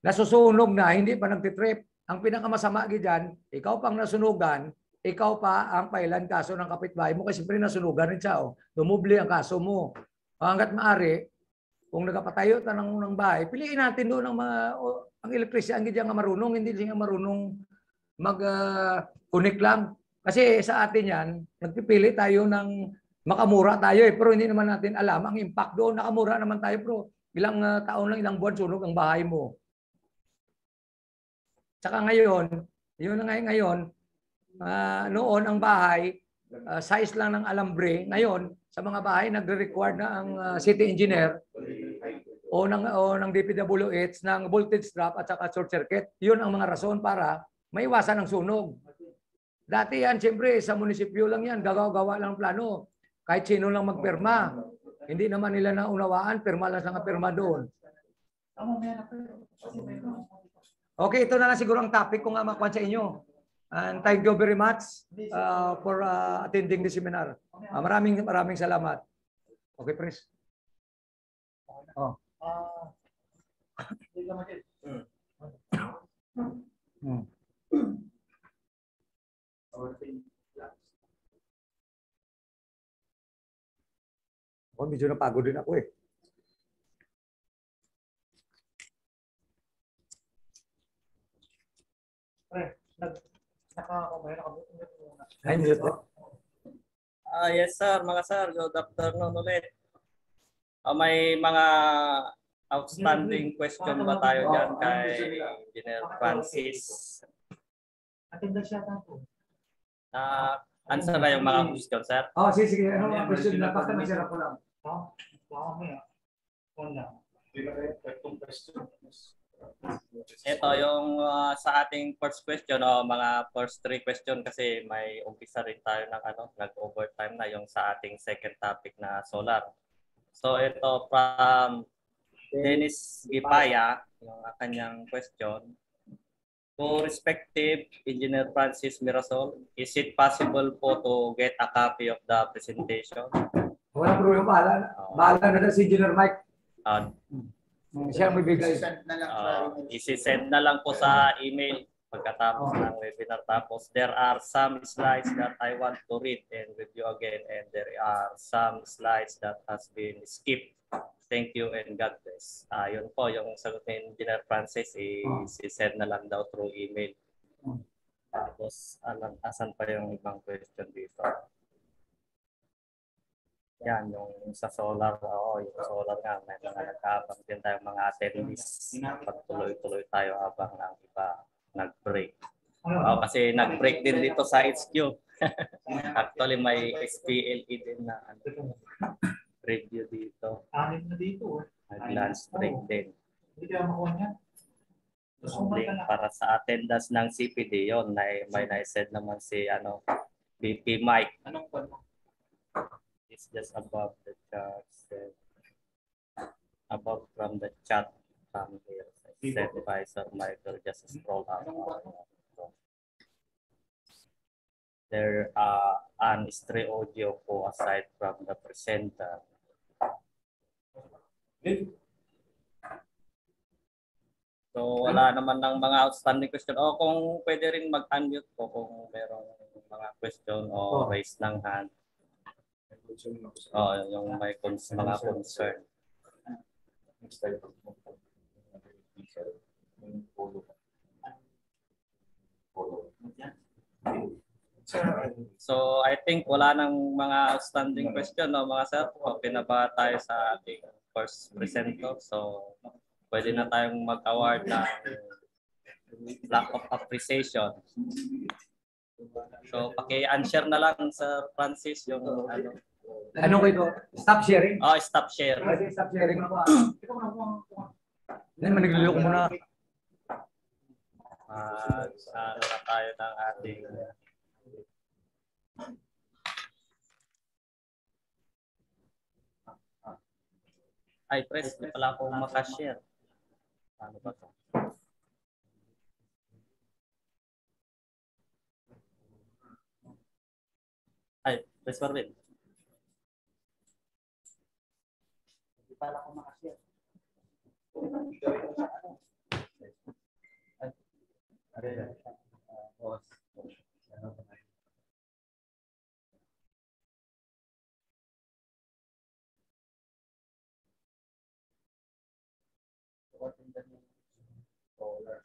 nasusunog na hindi pa nagtitrip. Ang pinakamasama diyan, ikaw pang nasunugan, ikaw pa ang pailan kaso ng kapitbahay mo kasi siyempre nasunugan rin siya. Oh. Dumubli ang kaso mo. Hanggat maari, kung nagapatayo ta ng, ng bahay, piliin natin doon ang mga oh, ang elektrisyan hindi nga marunong, hindi siya marunong mag-connect uh, lang. Kasi sa atin yan, nagpipili tayo ng makamura tayo eh. Pero hindi naman natin alam ang impact doon. Nakamura naman tayo pero ilang uh, taon lang, ilang buwan sunog ang bahay mo. Tsaka ngayon, yun na ngayon, uh, noon ang bahay, uh, size lang ng alambre. Ngayon, sa mga bahay, nagre-require na ang uh, city engineer o ng, o ng DPWH ng voltage drop at saka short circuit. Yun ang mga rason para maiwasan ang sunog. Dati yan, siyempre, sa munisipyo lang yan, gagawa-gawa lang plano. Kahit sino lang magpirma. Hindi naman nila naunawaan, pirma lang sa pirma doon. Okay, ito na lang siguro ang topic ko nga makuha sa inyo. And thank you very much uh, for uh, attending the seminar. Uh, maraming maraming salamat. Okay, Pres. Oh. (coughs) Hmm. Ako, medyo napagod din ako eh. Pre, nag, naka, okay, naka, Ay. Ah, yes sir, mga sir. Good afternoon ulit. Ah, may mga outstanding question ba tayo dyan kay Engineer Francis? Attendance siya tapo. Na answer na yung mga question, sir. Oh, sige, sige. Ano mga question na? Basta nasira ko lang. Ha? Baka may on lang. Ito yung ah, sa ating first question o mga first three question kasi may umpisa rin tayo ng ano, nag-overtime na yung sa ating second topic na solar. So ito from Dennis Gipaya, yung kanyang question. To respective Engineer Francis Mirasol, is it possible po to get a copy of the presentation? Wala problema. Bahala, bahala na si Engineer Mike. Uh, Siya ang bibigay. uh, isi-send na lang po sa email pagkatapos ng webinar. Tapos there are some slides that I want to read and review again and there are some slides that has been skipped. Thank you and God bless. Ah, yun po yung sagot ni Engineer Francis, i-send na lang daw through email. Tapos, alam, asan pa yung ibang question dito? Yan, yung sa solar, oo, yung solar nga, may mga nagkaabang din tayo mga attendees. Pagtuloy-tuloy tayo habang ang iba nag-break. Oo, kasi nag-break din dito sa HQ. (laughs) Actually, may SPLE din na ano, review dito. Anim na dito. oh. Nag-lunch break din. Hindi kaya makuha niya. Link para sa attendance ng CPD yon na may na-said naman si ano BP Mike. Anong kwan mo? It's just above the chat. said- Above from the chat from here. Said by Sir Michael, just scroll up. There uh, an stereo audio po aside from the presenter. So wala naman ng mga outstanding question. O kung pwede rin mag-unmute po kung merong mga question o Oh. raise ng hand. O yung may cons- mga concern. So I think wala nang mga outstanding question no mga sir. Okay na ba tayo sa ating first presenter? So pwede na tayong mag-award ng lack of appreciation. So paki-unshare na lang sa Francis yung ano. Ano ko ito? Stop sharing. Oh, stop share. Kasi stop sharing ako. Yan, maniglilo ko muna. Ah, ano na tayo ng ating Ay, press, di pala ako makashare. Ano ba to? Ay, press Marvin. Di pala ako makashare. What in the solar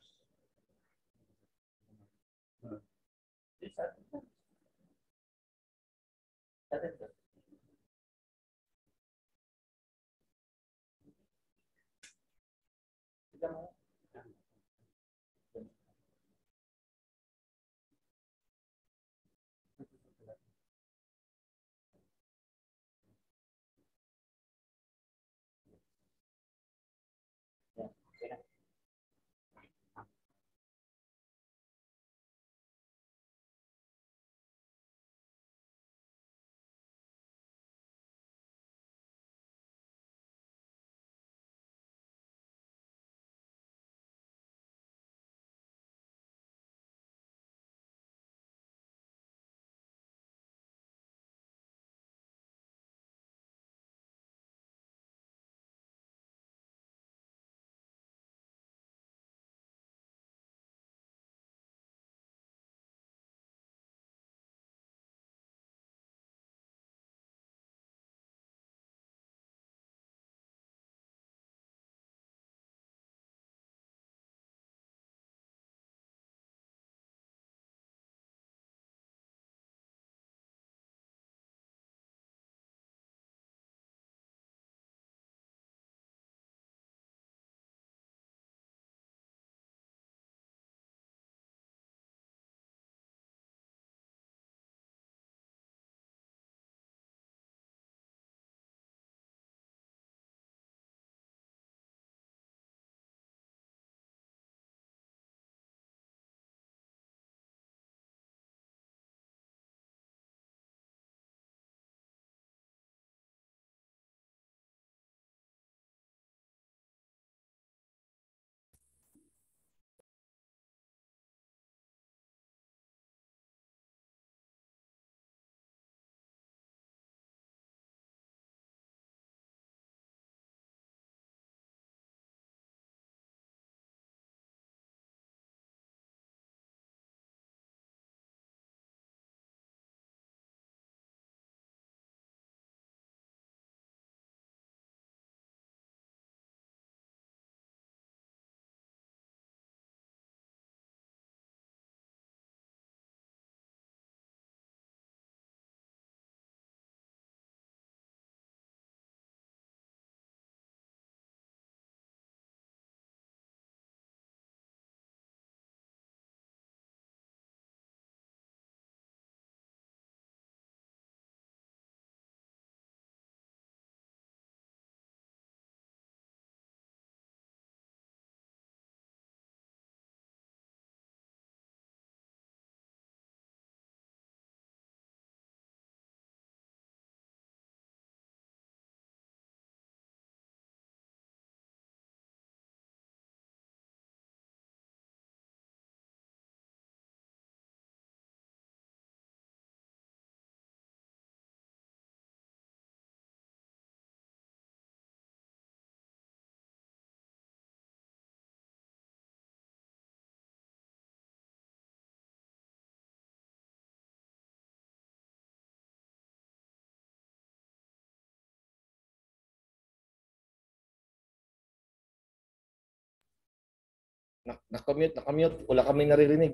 Nakamute, nakamute. Wala kami naririnig.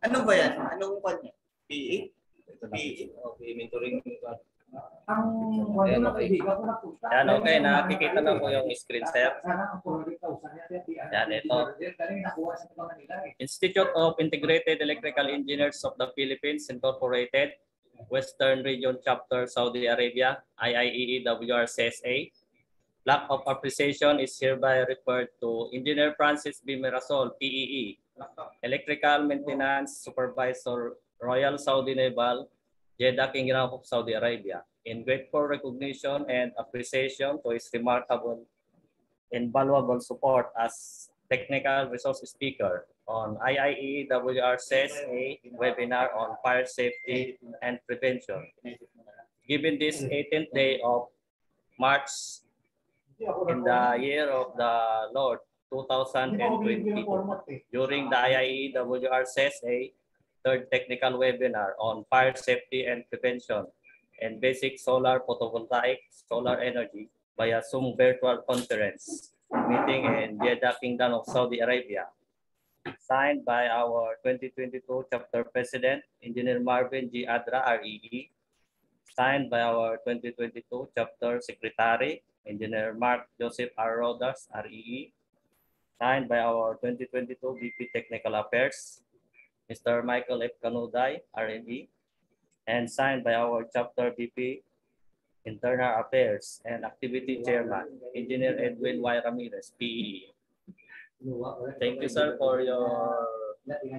Ano ba yan? Anong kanya? PE? PE? Okay, mentoring. Ang wala na kaibigan ko nagpunta. Yan, okay. Nakikita na po yung screen, sir. Sana ang 400,000 yan. Yan, ito. Eh. Institute of Integrated Electrical Engineers of the Philippines Incorporated, Western Region Chapter, Saudi Arabia, E IIEE WRCSA. Lack of appreciation is hereby referred to Engineer Francis B. Mirasol, PEE, Electrical Maintenance Supervisor, Royal Saudi Naval, Jeddah Kingdom of Saudi Arabia. In grateful recognition and appreciation to his remarkable invaluable support as technical resource speaker on IIE WRCSA webinar on fire safety and prevention. Given this 18th day of March in the year of the Lord 2020, during the IIE WRCSA third technical webinar on fire safety and prevention and basic solar photovoltaic solar energy via Zoom virtual conference meeting in Jeddah Kingdom of Saudi Arabia. Signed by our 2022 chapter president, Engineer Marvin G. Adra, REE. Signed by our 2022 chapter secretary, Engineer Mark Joseph R. Rodas, REE. Signed by our 2022 VP Technical Affairs, Mr. Michael F. Kanuday, RNE. And signed by our chapter VP Internal Affairs and Activity Chairman, Engineer Edwin Y. Ramirez, PE. Thank you, sir, for your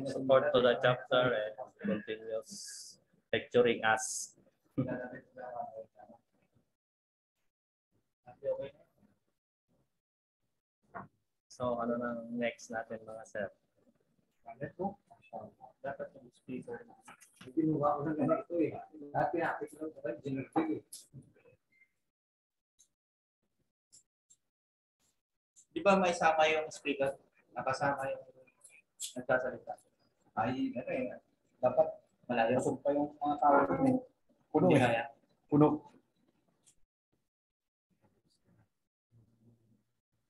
support to the chapter and continuous lecturing us. (laughs) So, ano nang next natin mga sir? Dapat yung speaker. Kinuha ko ng ganito eh. Dati nakit ko ng generic eh. Di ba may sama yung speaker? Nakasama yung nagsasalita. Ay, ano eh. Dapat malayo pa yung mga tao. Puno Hindi eh. kaya. Puno.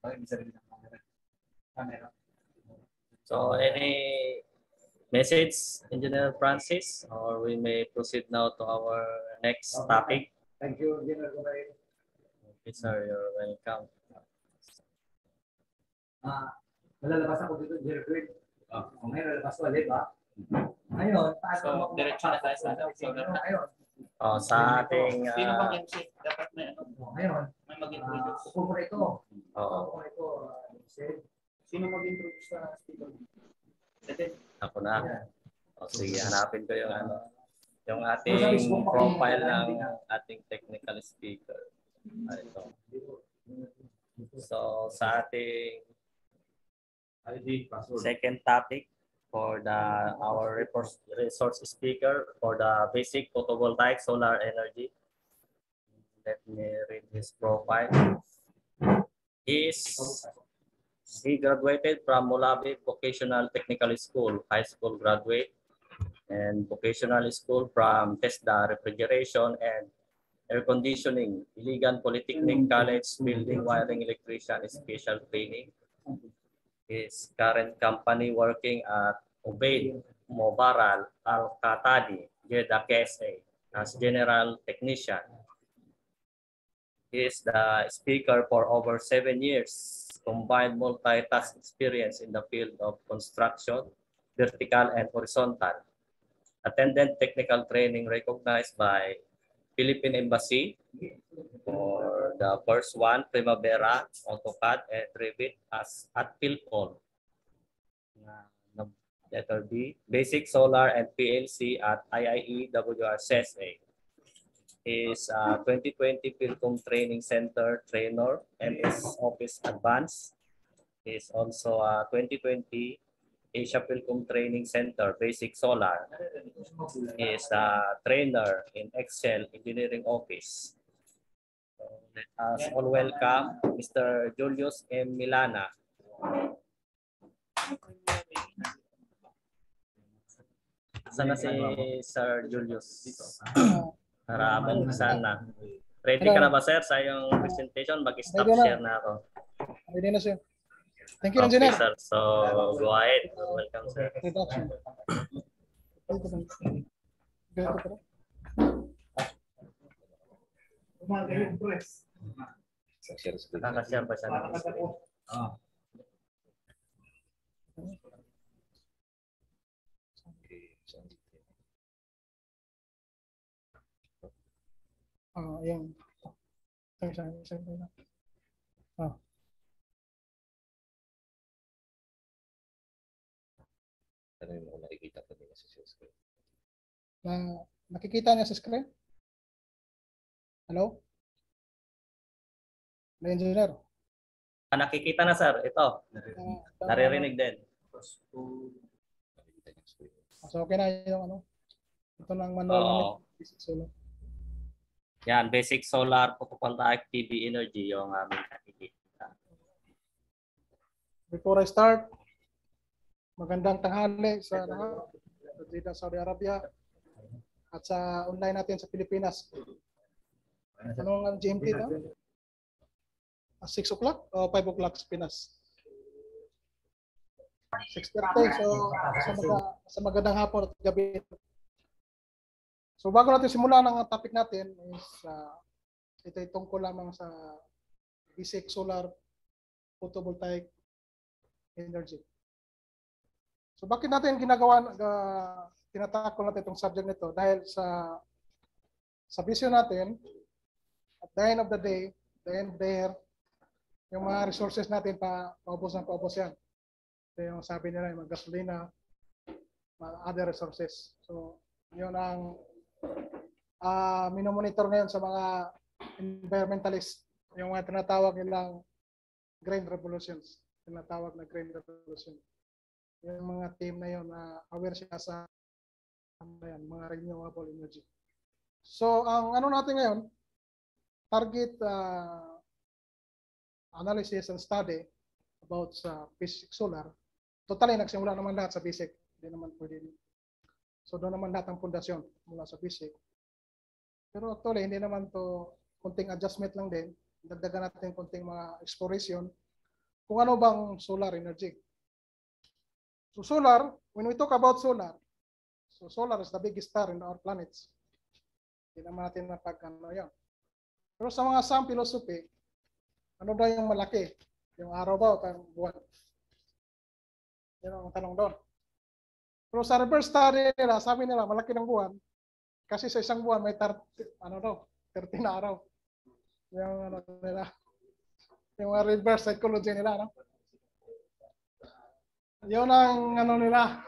Ay, bisa rin ang camera. Camera. So, any message, Engineer Francis, or we may proceed now to our next topic. Thank you, Engineer Gomez. Okay, sir, you're welcome. Ah, malalabas ako dito, Engineer Greg. Oh, ngayon, lalabas ko ulit ba? Ngayon, taas So, ako diretso na tayo sa. Ngayon, Oh, sa ating Sino uh, bang MC? Dapat may ano, oh, ngayon, may ah, mag-introduce. upo ko rito. oo, Upo ah, Sir. Sino mag-introduce sa speaker? Ate, ako na. O, sige, hanapin ko yung ano, yung ating profile ng ating technical speaker. Ah, ito. So, sa ating second topic for the our resource speaker for the basic photovoltaic solar energy. Let me read his profile. Is he graduated from Mulabi Vocational Technical School, high school graduate, and vocational school from TESDA Refrigeration and Air Conditioning, Iligan Polytechnic College, Building Wiring Electrician Special Training his current company working at Ubaid Mobaral Al Qatadi, Jeddah, KSA, as general technician. He is the speaker for over seven years, combined multitask experience in the field of construction, vertical and horizontal. Attended technical training recognized by Philippine Embassy for the first one, Primavera, AutoCAD, and Revit as at na- Letter B, Basic Solar and PLC at IIE WRCSA. Is uh, 2020 Philcom Training Center trainer and is Office Advanced. Is also a 2020 Asia Philcom Training Center Basic Solar is a trainer in Excel Engineering Office. So let us all welcome Mr. Julius M. Milana. Sana si Sir Julius. Ah, (clears throat) Para mabuksan na. Ready ka na ba sir sa iyong presentation? Mag-stop Ready na. share na ako. Ready na sir. Thank you, Okay Engineer. sir. So go ahead. Welcome sir. Screen. Nakashare pa siya. Okay. Ah, yung Sorry, sorry, sorry, sorry. Ah. Ano yung nakikita ko nila sa share screen? Na, nakikita niya sa screen? Hello? Hello, engineer. Ah, nakikita na sir. Ito. Ah, Naririnig din. So, okay na yung ano. Ito lang manual Oo. namin. Yan, basic solar photovoltaic PV energy yung aming nakikita. Before I start, magandang tanghali sa lahat. Sa Jeddah, Saudi Arabia. At sa online natin sa Pilipinas. Anong ang GMT ito? 6 o'clock o 5 o'clock sa Pinas? 6.30. So, sa, maga, sa magandang hapon at gabi. So, bago natin simulan ang topic natin is uh, ito ay tungkol lamang sa basic solar photovoltaic energy. So bakit natin ginagawa uh, tinatakol natin itong subject nito dahil sa sa vision natin at the end of the day, the end there, yung mga resources natin pa paubos na paubos yan. Ito yung sabi nila, yung mga gasolina, mga other resources. So, yun ang uh, minomonitor ngayon sa mga environmentalist, yung mga tinatawag nilang green revolutions, tinatawag na green revolution. Yung mga team na yun na aware siya sa ano yan, mga renewable energy. So, ang ano natin ngayon, target uh, analysis and study about sa basic solar. Totally, nagsimula naman lahat sa basic. Hindi naman pwede. So, doon naman lahat ang pundasyon mula sa basic. Pero actually, hindi naman to kunting adjustment lang din. Dagdagan natin kunting mga exploration kung ano bang solar energy. So solar, when we talk about solar, so solar is the biggest star in our planets. Hindi naman natin napag yan. Pero sa mga some philosophy, ano daw yung malaki? Yung araw ba o buwan? Yan ang tanong doon. Pero sa reverse study nila, sabi nila, malaki ng buwan. Kasi sa isang buwan may 30, ano daw, 13 na araw. Yung ano nila. Yung reverse psychology nila, no? Yun ang ano nila,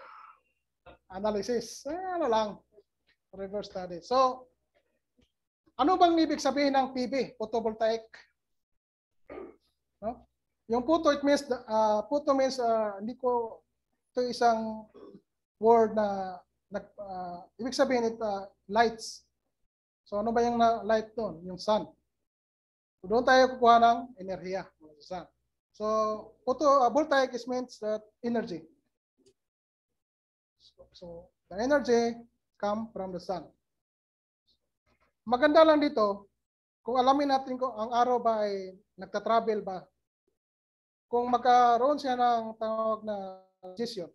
analysis. Eh, ano lang, reverse study. So, ano bang ibig sabihin ng PV, photovoltaic? No? Yung photo, it means, uh, photo means, uh, hindi ko, ito isang word na, nag, uh, ibig sabihin it, uh, lights. So, ano ba yung na, light doon? Yung sun. So, doon tayo kukuha ng enerhiya mula sa sun. So, photovoltaic is means that energy. So, so, the energy come from the sun. Maganda lang dito, kung alamin natin kung ang araw ba ay nagta-travel ba, kung magkaroon siya ng tawag na position,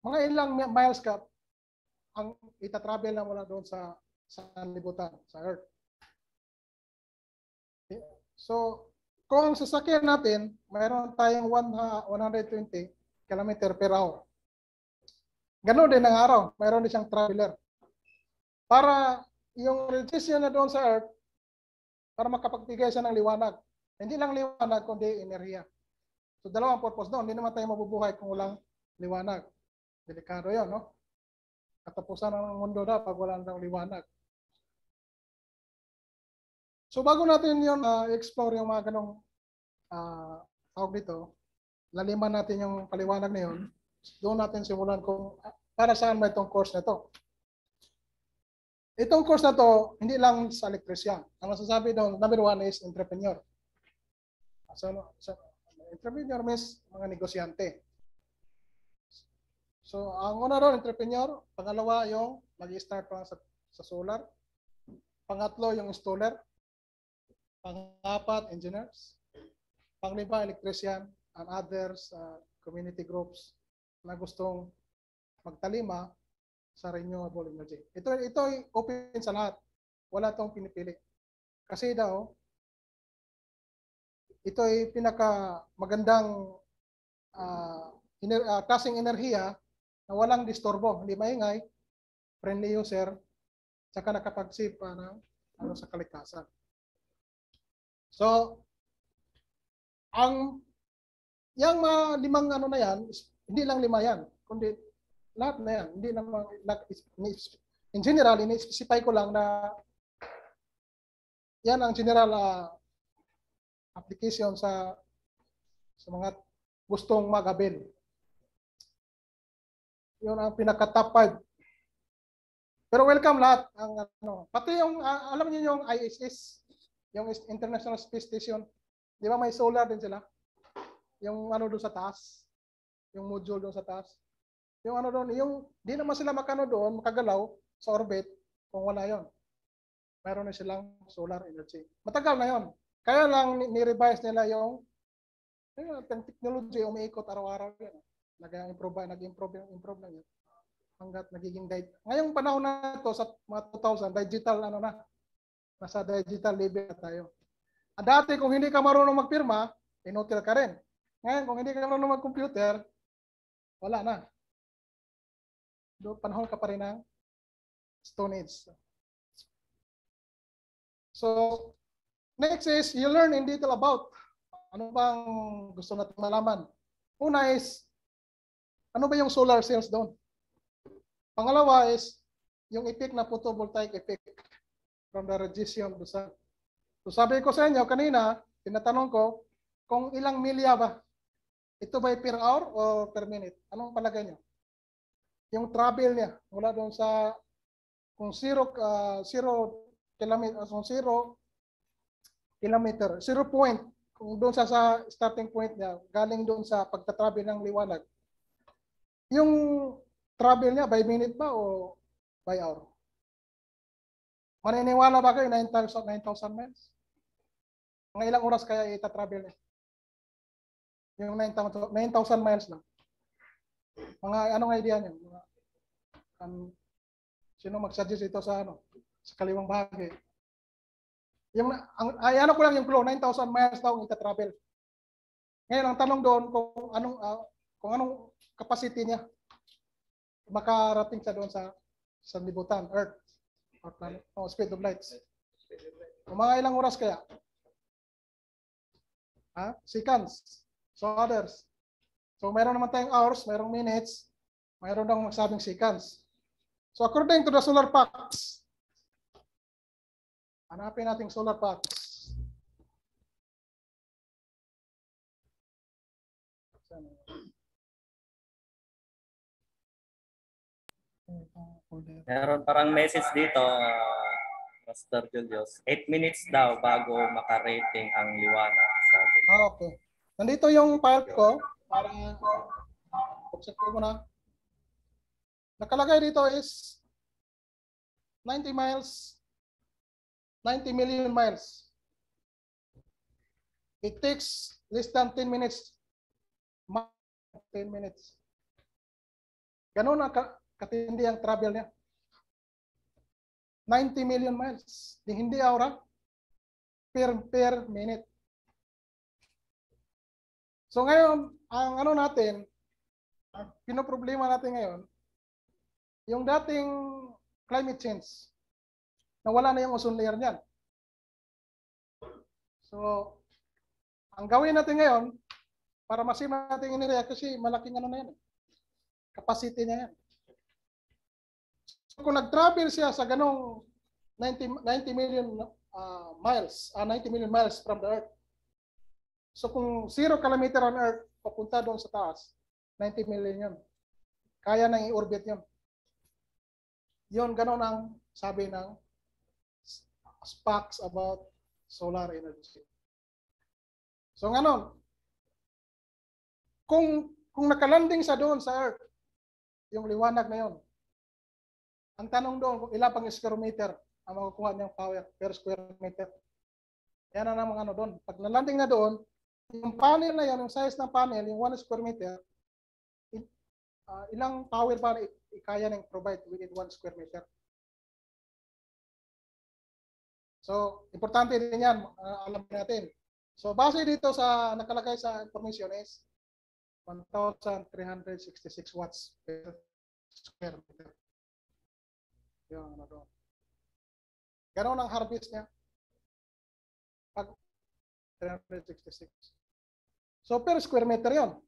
mga ilang miles ka ang ita-travel na mula doon sa sa libutan, sa Earth. So, kung ang sasakyan natin, mayroon tayong 120 km per hour. Ganon din ang araw, mayroon din siyang traveler. Para yung radiation na doon sa Earth, para makapagbigay siya ng liwanag. Hindi lang liwanag, kundi enerhiya. So, dalawang purpose doon. Hindi naman tayo mabubuhay kung walang liwanag. Delikado yon, no? Katapusan ng mundo na pag wala ng liwanag. So bago natin yung uh, explore yung mga ganong uh, tawag dito, laliman natin yung paliwanag na yun, doon natin simulan kung uh, para saan ba itong course na to. Itong course na to, hindi lang sa electrician. Ang masasabi doon, number one is entrepreneur. So, so entrepreneur means mga negosyante. So, ang una doon, entrepreneur. Pangalawa, yung mag-start pa sa, sa solar. Pangatlo, yung installer. Pangapat, engineers. Panglima, electrician and others, uh, community groups na gustong magtalima sa renewable energy. Ito ito ay open sa lahat. Wala tong pinipili. Kasi daw ito ay pinaka magandang uh, iner, uh, klaseng enerhiya na walang disturbo, hindi maingay, friendly user, saka nakapag-save pa ng ano sa kalikasan. So, ang yung mga limang ano na yan, hindi lang lima yan, kundi lahat na yan. Hindi ini- in general, ini-specify ko lang na yan ang general ah, application sa sa mga gustong mag-avail. Yun ang pinaka top 5. Pero welcome lahat ang ano, pati yung ah, alam niyo yung ISS, yung International Space Station, di ba may solar din sila? Yung ano doon sa taas, yung module doon sa taas. Yung ano doon, yung di naman sila makano doon, makagalaw sa orbit kung wala yon. Meron na silang solar energy. Matagal na yon. Kaya lang ni- ni-revise nila yung yung technology umiikot araw-araw yan. Nag-improve, nag-improve, improve lang yan. Hanggat nagiging di- ngayong panahon na to sa mga 2000, digital ano na. Nasa digital level na tayo. Ah, Dati kung hindi ka marunong magpirma, inutil ka rin. Ngayon, kung hindi ka marunong mag-computer, wala na. Do panahon ka pa rin ng Stone Age. So, next is you learn in detail about ano bang gusto natin malaman. Una is, ano ba yung solar cells doon? Pangalawa is, yung effect na photovoltaic effect from the radiation do sun. So sabi ko sa inyo kanina, tinatanong ko, kung ilang milya ba? Ito ba per hour o per minute? Anong palagay niyo? Yung travel niya mula doon sa kung zero, uh, zero kilometer, kung zero kilometer, zero point, kung doon sa, sa starting point niya, galing doon sa pagta-travel ng liwanag, yung travel niya by minute ba o by hour? Maniniwala ba kayo 9,000 9,000 miles? Mga ilang oras kaya ita-travel niya? Yung 9,000 9,000 miles lang. Mga anong idea niyo? Mga, um, sino mag-suggest ito sa ano? Sa kaliwang bahagi. Yung ang ay, ano ko lang yung clue, 9,000 miles daw ang ita-travel. Ngayon ang tanong doon kung anong ah, kung anong capacity niya makarating sa doon sa sa libutan, Earth, or planet, o speed of light. O mga ilang oras kaya? Ha? Seconds. So others. So mayroon naman tayong hours, mayroong minutes, mayroon daw magsabing seconds. So according to the solar packs, hanapin natin solar packs. Meron parang message dito, ah, Master Julius. 8 minutes daw bago makarating ang liwanag. Sabi. Ah, okay. Nandito yung file ko para buksan ko muna. Nakalagay dito is 90 miles, 90 million miles. It takes less than 10 minutes. Ma- 10 minutes. Ganun ang katindi ang travel niya. 90 million miles. Di hindi aura per per minute. So ngayon, ang ano natin, ang pinoproblema natin ngayon, yung dating climate change, nawala na yung ozone layer niyan. So, ang gawin natin ngayon, para masima natin yung kasi malaking ano na yan. eh. Capacity niya yan. Kung nag-travel siya sa ganong 90, 90 million uh, miles, uh, 90 million miles from the Earth, So kung zero kilometer on Earth, papunta doon sa taas, 90 million yun. Kaya nang i-orbit yun. Yun, ganun ang sabi ng facts about solar energy. So ngayon, kung kung nakalanding sa doon sa Earth, yung liwanag na yon. Ang tanong doon, kung ilan pang square meter ang makukuha niyang power per square meter. Yan ang mga ano doon. Pag nalanding na doon, yung panel na yon, yung size ng panel, yung 1 square meter, ah, ilang power pa i- ikaya ng provide within 1 square meter. So, importante din yan, ah, alam natin. So, base dito sa nakalagay sa information is 1,366 watts per square meter. Yung ano doon. Ganon ang harvest niya. Pag 366. So, per square meter yon.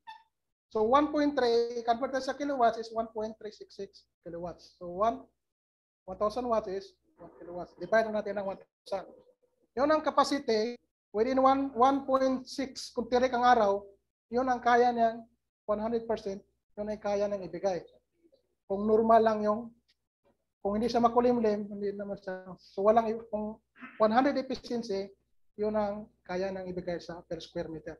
So, 1.3, converted sa kilowatts is 1.366 kilowatts. So, 1, 1,000 watts is 1 kilowatts. Divide natin ng 1,000. Yun ang capacity within 1, 1.6 kung tirik ang araw, yun ang kaya niyang 100%, yun ay kaya niyang ibigay. Kung normal lang yung, kung hindi siya makulimlim, hindi naman siya, so walang, kung 100 efficiency, yun ang kaya niyang ibigay sa per square meter.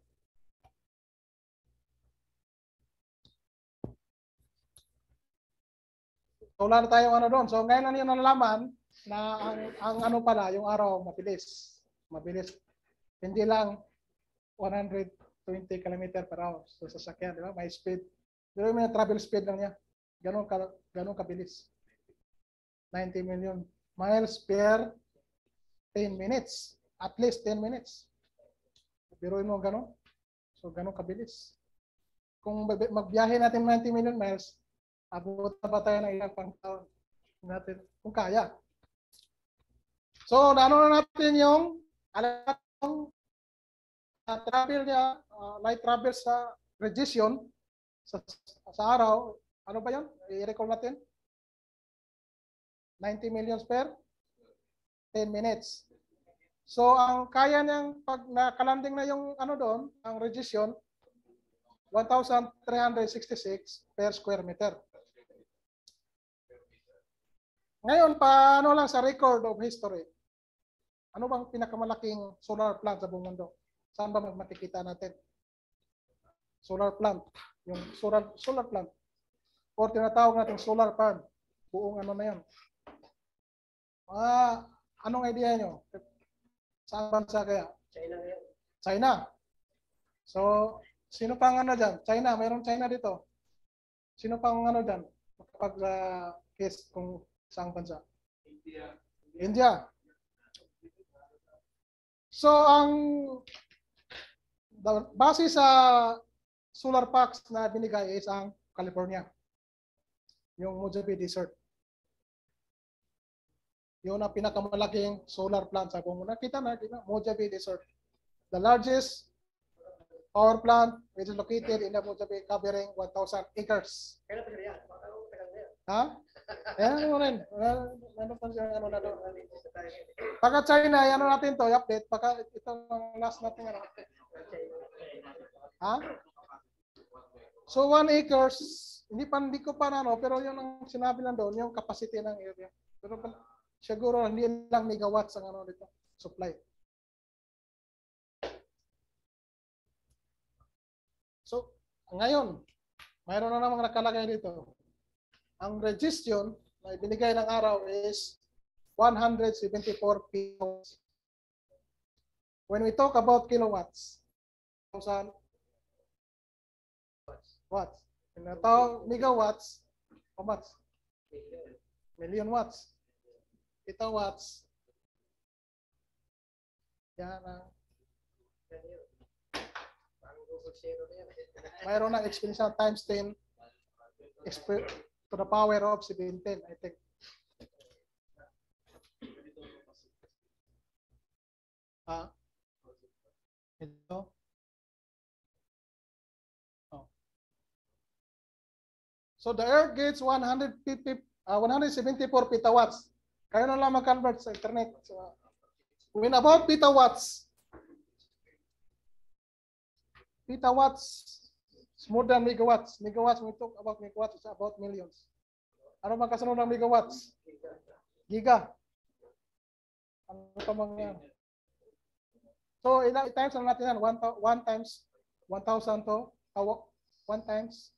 So wala na tayong ano doon. So ngayon na niyo nalalaman na ang, ang ano pala, yung araw mabilis. Mabilis. Hindi lang 120 km per hour. So sasakyan, di ba? May speed. Pero may travel speed lang niya. Ganon, ka, ganon kabilis. 90 million miles per 10 minutes. At least 10 minutes. Biruin mo ganon. So ganon kabilis. Kung mag- magbiyahe natin 90 million miles, abot na ba tayo ng ilang pang taon natin kung kaya. So, naano na natin yung alam uh, travel niya, uh, light travel sa regition sa, sa araw. Ano ba yun? I-recall natin. 90 million per 10 minutes. So, ang kaya niyang pag nakalanding na yung ano doon, ang regition, 1,366 per square meter. Ngayon, paano lang sa record of history? Ano bang pinakamalaking solar plant sa buong mundo? Saan ba makikita natin? Solar plant. Yung solar, solar plant. O tinatawag natin solar farm. Buong ano na yan. Ah, anong idea nyo? Saan bansa kaya? China ngayon. China. So, sino pang ano dyan? China, mayroong China dito. Sino pang ano dyan? Kapag uh, case kung saang bansa? India. India. So, ang base sa solar packs na binigay is ang California. Yung Mojave Desert. Yun ang pinakamalaking solar plant sa buong mundo. Nakita na, nakita, Mojave Desert. The largest power plant which is located in the Mojave covering 1,000 acres. Kailan pa yan? Ha? Ayan mo rin. Ano- pa siya ano na doon? Pagka China, ano natin to, i-update. Pagka ito ang last natin. Ano. Ha? So one acres, hindi pa hindi ko pa na ano, pero yun ang sinabi lang doon, yung capacity ng area. Pero siguro hindi lang megawatts ang ano dito, supply. So, ngayon, mayroon na namang nakalagay dito. Ang registion na ibinigay ng araw is 174 kilowatts. When we talk about kilowatts, 1,000 watts. We talk megawatts, how much? Million watts. Ito watts. Yan ang mayroon ng exponential times 10 exp- to the power of 17, I think. Ah. Ito. Oh. So the earth gets 150 uh, 174 petawatts. Kayo na lang mag-convert sa internet. So, when about petawatts, petawatts is more than megawatts. Megawatts, we talk about megawatts, it's about millions. Ano man kasunod ng megawatts? Giga. Ano pa mga yan? So, ilang times lang natin yan? One, thou- one times 1,000 to, uh, one times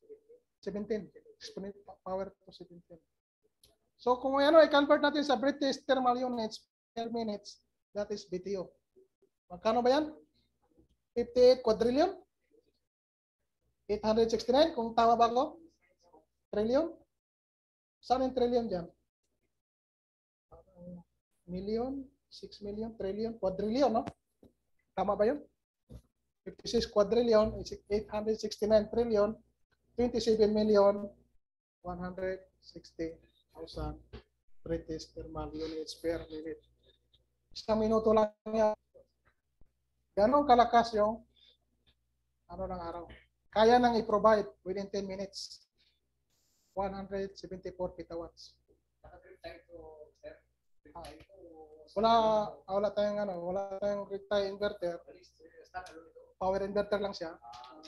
17. exponent power to 17. So kung ano, i-convert natin sa British thermal units per minutes, that is BTU. Magkano ba yan? 58 quadrillion? 869, kung tama ba ako? Trillion? Saan yung trillion dyan? Million, 6 million, trillion, quadrillion, no? Tama ba yun? 56 quadrillion is 869 trillion, 27 million, 160,000 British thermal units per minute. Isang minuto lang yan. Ganon kalakas yung ano ng araw. Kaya nang i-provide within 10 minutes. 174 petawatts. Ah, wala wala tayong ano, wala tayong recti inverter. Power inverter lang siya.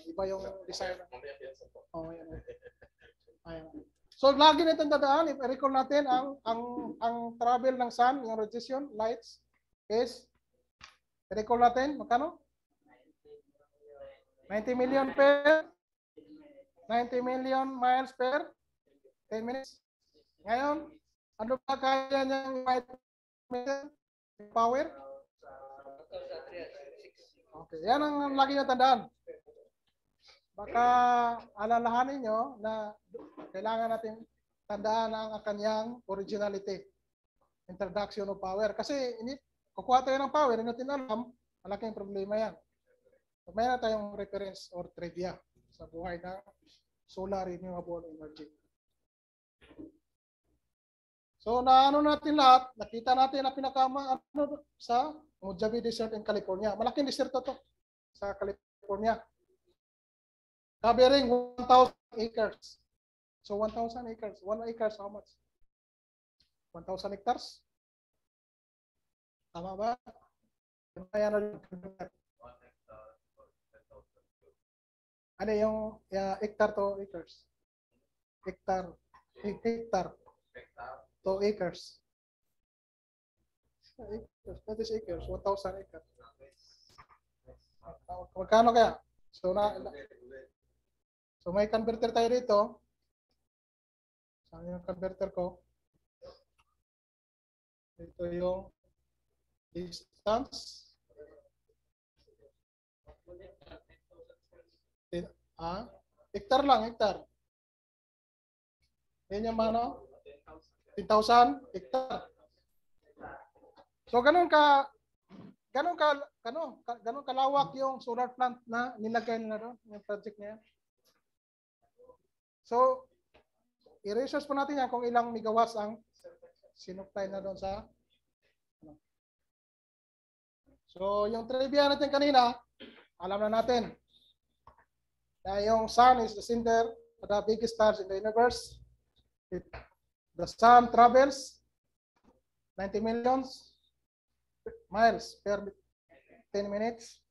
Iba yung design. Oh, yan. Ayan. So lagi natin tandaan, if recall natin ang ang ang travel ng sun, yung rotation lights is recall natin magkano? 90 million per 90 million miles per 10 minutes. Ngayon, ano ba kaya niyang might power? Okay, yan ang lagi na tandaan. Baka alalahanin nyo na kailangan natin tandaan ang kanyang originality. Introduction of power. Kasi ini, kukuha tayo ng power, hindi natin alam, malaking problema yan. So, mayroon tayong reference or trivia sa buhay ng solar renewable energy. So naano natin lahat, nakita natin na pinakama ano sa Mojave Desert in California. Malaking deserto to sa California. Covering 1,000 acres. So 1,000 acres. 1 acres how much? 1,000 hectares? Tama ba? Kaya na Ano yung uh, hectare to acres? Hectare. Hectare. To acres. Acres. That is acres. 1,000 acres. Magkano kaya? So, na, so may converter tayo dito. Saan yung converter ko? Ito yung distance. Ah, hectare lang, hectare. Yan yung ano? 10,000 hectare. So ganun ka ganun ka ka- ganun kalawak yung solar plant na nilagay nila doon, yung project niya. So i-research po natin yan kung ilang megawatts ang sinupply na doon sa ano. So yung trivia natin kanina, alam na natin na yung sun is the center of the biggest stars in the universe. It, the sun travels 90 millions miles per 10 minutes.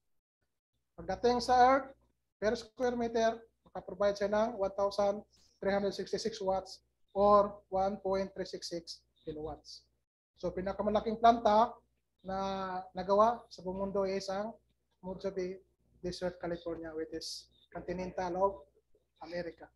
Pagdating sa Earth, per square meter, makaprovide siya ng 1,366 watts or 1.366 kilowatts. So pinakamalaking planta na nagawa sa buong mundo is ang Mojave Desert, California, which is continental of America.